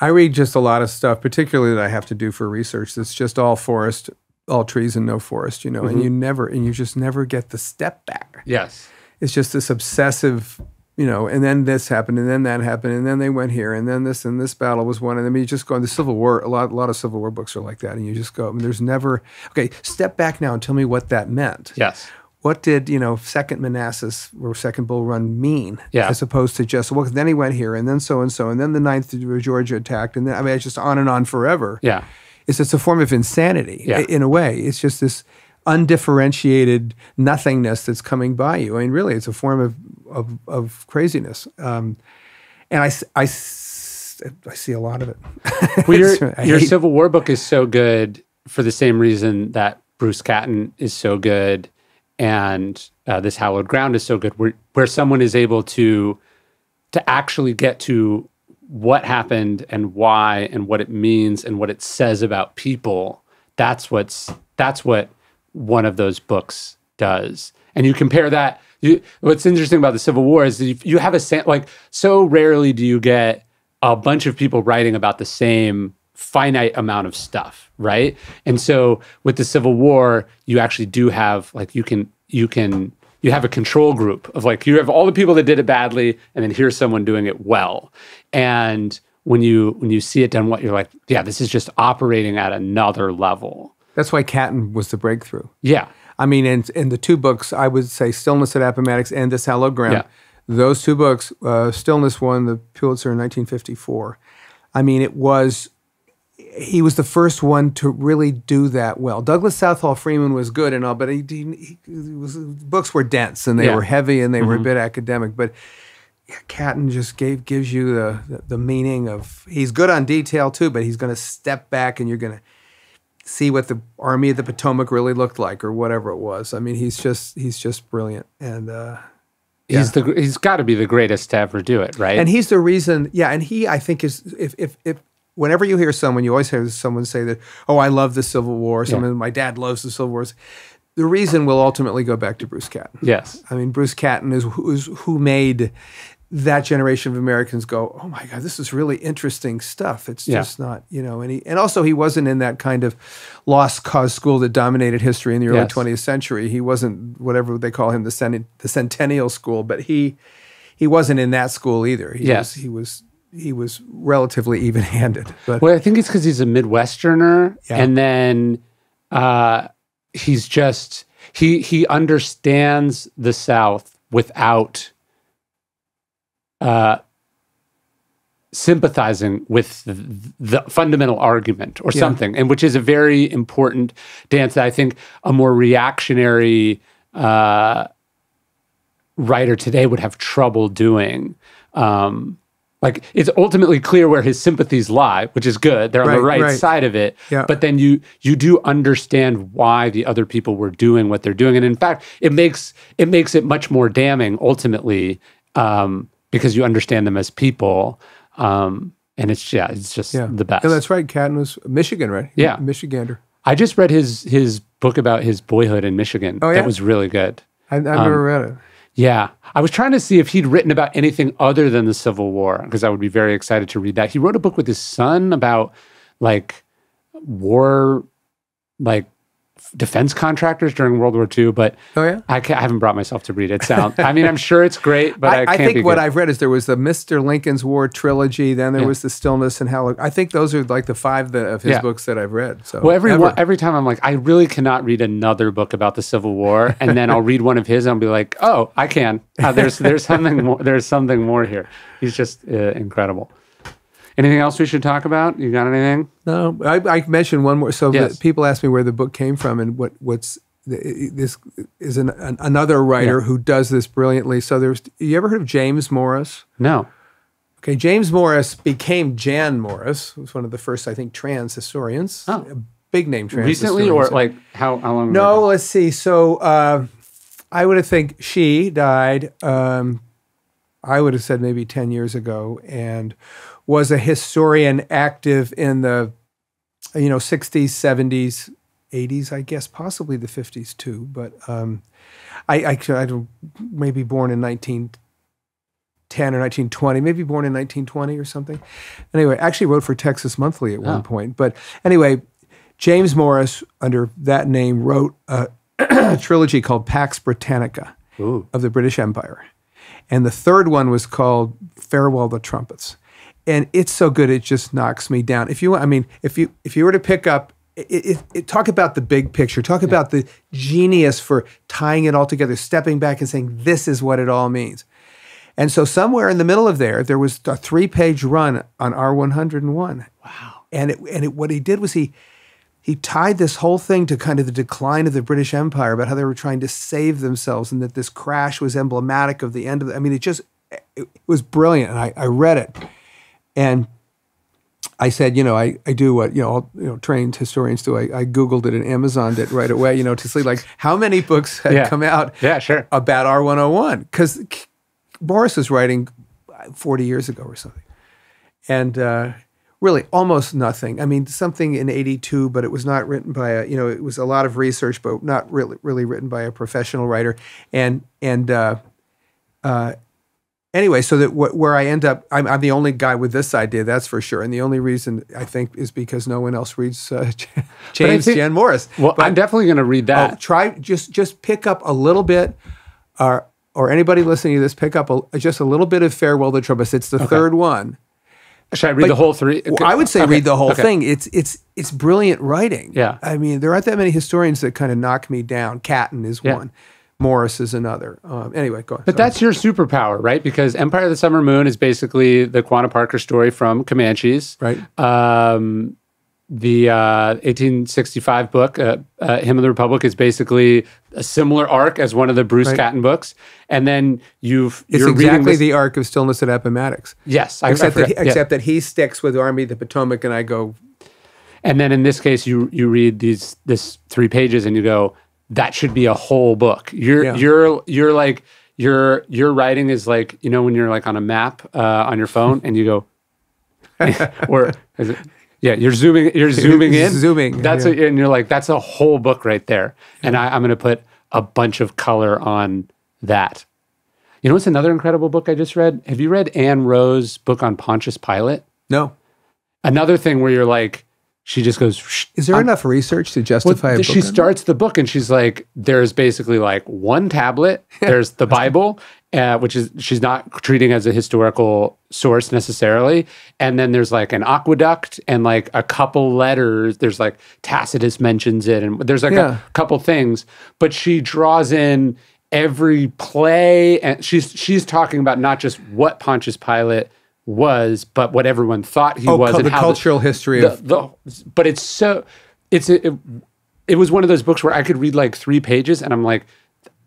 I read just a lot of stuff, particularly that I have to do for research. That's just all forest, all trees and no forest, you know. And mm-hmm. you never, and you just never get the step back. Yes. It's just this obsessive, you know. And then this happened, and then that happened, and then they went here, and then this and this battle was won. And then you just go. The Civil War, a lot, a lot of Civil War books are like that, and you just go. I mean, there's never okay. Step back now and tell me what that meant. Yes. What did you know? Second Manassas or Second Bull Run mean? Yeah. As opposed to just well, then he went here, and then so and so, and then the Ninth of Georgia attacked, and then I mean, it's just on and on forever. Yeah. It's just a form of insanity Yeah. in a way. It's just this undifferentiated nothingness that's coming by you. I mean, really, it's a form of of, of craziness. Um, and I see a lot of it. Well, your, your Civil War book is so good for the same reason that Bruce Catton is so good, and uh, this Hallowed Ground is so good, where where someone is able to to actually get to what happened and why and what it means and what it says about people That's what's that's what one of those books does. And you compare that. You, what's interesting about the Civil War is you, you have a like so rarely do you get a bunch of people writing about the same finite amount of stuff, right? And so with the Civil War, you actually do have like you can you can you have a control group of like you have all the people that did it badly and then here's someone doing it well. And when you when you see it done what you're like, yeah, this is just operating at another level. That's why Catton was the breakthrough. Yeah. I mean, in, in the two books, I would say Stillness at Appomattox and This Hallowed Ground. Yeah. Those two books, uh, Stillness won the Pulitzer in 1954. I mean, it was, he was the first one to really do that well. Douglas Southall Freeman was good and all, but he, he, he was, books were dense and they Yeah. were heavy and they were a bit academic. But yeah, Catton just gave gives you the, the, the meaning of, he's good on detail too, but he's going to step back and you're going to, see what the Army of the Potomac really looked like, or whatever it was. I mean, he's just he's just brilliant, and uh, He's the he's got to be the greatest to ever do it, right? and he's the reason. Yeah, and he I think is if if if whenever you hear someone, you always hear someone say that, oh, I love the Civil War. Someone, my dad loves the Civil Wars. The reason will ultimately go back to Bruce Catton. yes. I mean, Bruce Catton is who, is who made that generation of Americans go, oh my God, this is really interesting stuff. It's Yeah. just not, you know, and he, and also he wasn't in that kind of lost cause school that dominated history in the early Yes. 20th century. He wasn't whatever they call him, the, cent- the centennial school, but he, he wasn't in that school either. He Yes. was, he was, he was relatively even handed, but Well, I think it's because he's a Midwesterner, Yeah. and then uh, he's just he he understands the South without uh, sympathizing with the, the fundamental argument or Yeah. something, and which is a very important dance that I think a more reactionary uh, writer today would have trouble doing. Um, like it's ultimately clear where his sympathies lie, which is good. They're on the Right, right, right. side of it. Yeah. But then you you do understand why the other people were doing what they're doing, and in fact, it makes it makes it much more damning ultimately um, because you understand them as people. Um, and it's yeah, it's just yeah, the best. And that's right. Catton was Michigan, right? Yeah. Michigander. I just read his his book about his boyhood in Michigan. Oh, yeah? That was really good. I, I've Um, never read it. Yeah. I was trying to see if he'd written about anything other than the Civil War because I would be very excited to read that. He wrote a book with his son about like war, like defense contractors during World War II, but Oh yeah. I, I haven't brought myself to read it. Sound, I mean, I'm sure it's great, but I, I, I think what good. I've read is there was the Mr. Lincoln's War trilogy, then there Yeah. was the Stillness and Hell. I think those are like the five that, of his Yeah. books that I've read. So Well, every one, every time I'm like, I really cannot read another book about the Civil War, and then I'll read one of his, and I'll be like, oh, I can. Uh, there's there's something more. There's something more here. He's just uh, incredible. Anything else we should talk about? You got anything? no, I, I mentioned one more. So Yes. the, people ask me where the book came from and what what's this is an, an, another writer Yeah. who does this brilliantly. So there's you ever heard of James Morris? No. Okay, James Morris became Jan Morris, was one of the first, I think, trans historians. Oh. A big name trans Recently, or like how how long? No, ago? let's see. So uh, I would have think she died. Um, I would have said maybe ten years ago, and was a historian active in the, you know, sixties, seventies, eighties. I guess possibly the fifties too. But um, I, I, I maybe born in nineteen ten or nineteen twenty, maybe born in nineteen twenty or something. Anyway, actually wrote for Texas Monthly at Oh. one point. But anyway, James Morris, under that name, wrote a trilogy called Pax Britannica Ooh. of the British Empire. And the third one was called Farewell the Trumpets. And it's so good it just knocks me down. If you I mean, if you if you were to pick up it, it, it, talk about the big picture, talk about the genius for tying it all together, stepping back and saying this is what it all means. And so somewhere in the middle of there, there was a three-page run on R101. Wow. And it, and it, what he did was he he tied this whole thing to kind of the decline of the British Empire, about how they were trying to save themselves, and that this crash was emblematic of the end of. The, I mean, it just it was brilliant, and I, I read it, and I said, you know, I, I do what you know all you know trained historians do. I, I googled it and Amazoned it right away, you know, to see like how many books had Yeah. come out Yeah, sure. about R101 because Morris was writing 40 years ago or something. And uh, really almost nothing. I mean, something in '82, but it was not written by a. You know, it was a lot of research, but not really really written by a professional writer. And and uh, uh, anyway, so that wh- where I end up, I'm, I'm the only guy with this idea, that's for sure. And the only reason I think is because no one else reads uh, James think- Jan Morris. Well, I'm definitely going to read Oh, that. try just just pick up a little bit, or or anybody listening to this, pick up a, just a little bit of Farewell the Trumpets. It's the third one. Should I read the whole three? Well, I would say Okay, read the whole okay. thing. It's it's it's brilliant writing. Yeah. I mean, there aren't that many historians that kind of knock me down. Catton is Yeah. one. Morris is another. Um, anyway, go on. But Sorry. that's your superpower, right? Because Empire of the Summer Moon is basically the Quanah Parker story from Comanches. right. Um, the uh, 1865 book, uh, uh, Hymn of the Republic, is basically a similar arc as one of the Bruce Right. Catton books. And then you've It's you're exactly the arc of Stillness at Appomattox. yes, I, I Except that, forgot. he, Yeah. that he sticks with Army of the Potomac, and I go, And then in this case, you you read these this three pages and you go, that should be a whole book. You're Yeah. you're you're like your your writing is like you know when you're like on a map uh, on your phone and you go, or is it? Yeah, you're zooming. You're zooming in. Zooming, That's yeah. a, and you're like that's a whole book right there. And I, I'm going to put a bunch of color on that. You know what's another incredible book I just read? Have you read Ann Wroe's book on Pontius Pilate? no. Another thing where you're like, she just goes. Is there enough research to justify a well, book? she starts the book and she's like, there's basically like one tablet, there's the Bible, uh, which is she's not treating as a historical source necessarily. And then there's like an aqueduct and like a couple letters. There's like Tacitus mentions it and there's like Yeah. a couple things, but she draws in every play and she's she's talking about not just what Pontius Pilate was, but what everyone thought he Oh, was and the how cultural history the, of the but it's so it's it, it was one of those books where I could read like three pages and I'm like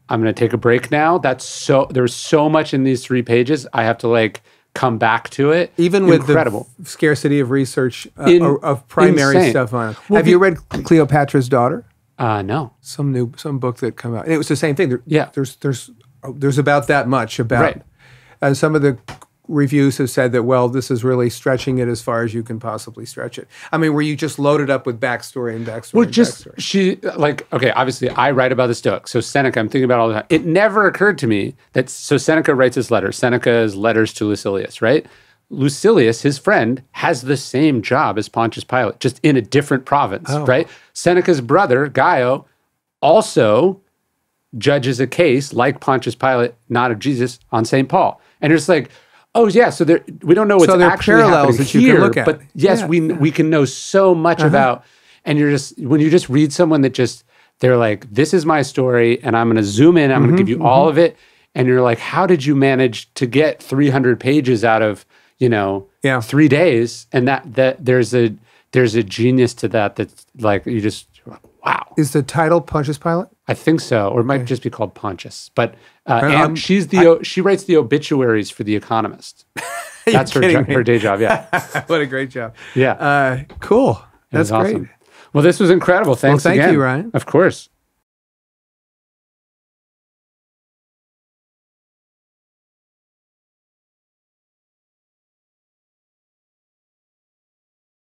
I'm gonna take a break now. That's so there's so much in these three pages. I have to like come back to it. even with incredible. the f- scarcity of research uh, In- of primary insane. stuff on it. Well, Have the- you read Cleopatra's Daughter? uh no. Some new some book that come out, and it was the same thing. There, Yeah. there's there's there's about that much about. Right. Uh, some of the reviews have said that well, this is really stretching it as far as you can possibly stretch it. I mean, were you just loaded up with backstory and backstory. Well, just backstory. she like okay. Obviously, I write about the Stoics, so Seneca. I'm thinking about all the time. It never occurred to me that so Seneca writes his letter. Seneca's letters to Lucilius, right? Lucilius, his friend, has the same job as Pontius Pilate, just in a different province, Oh. right? Seneca's brother Gallio also judges a case like Pontius Pilate, not of Jesus, on St. Paul, and it's like. Oh yeah, so there we don't know what's there are actually parallels happening that you can here, look at. but yes, Yeah. we we can know so much uh-huh. about and you're just when you just read someone that just they're like this is my story and i'm going to zoom in i'm going to give mm-hmm, you all mm-hmm. of it and you're like how did you manage to get 300 pages out of you know Yeah. 3 days and that that there's a there's a genius to that that's like you just wow is the title Pontius Pilate? i think so or it might just be called pontius but uh, and I'm- she's the she writes the obituaries for the economist that's her, jo- her day job yeah what a great job. yeah Uh, cool. That's great. awesome. Well, this was incredible. Thanks thank again. you, Ryan. Of course.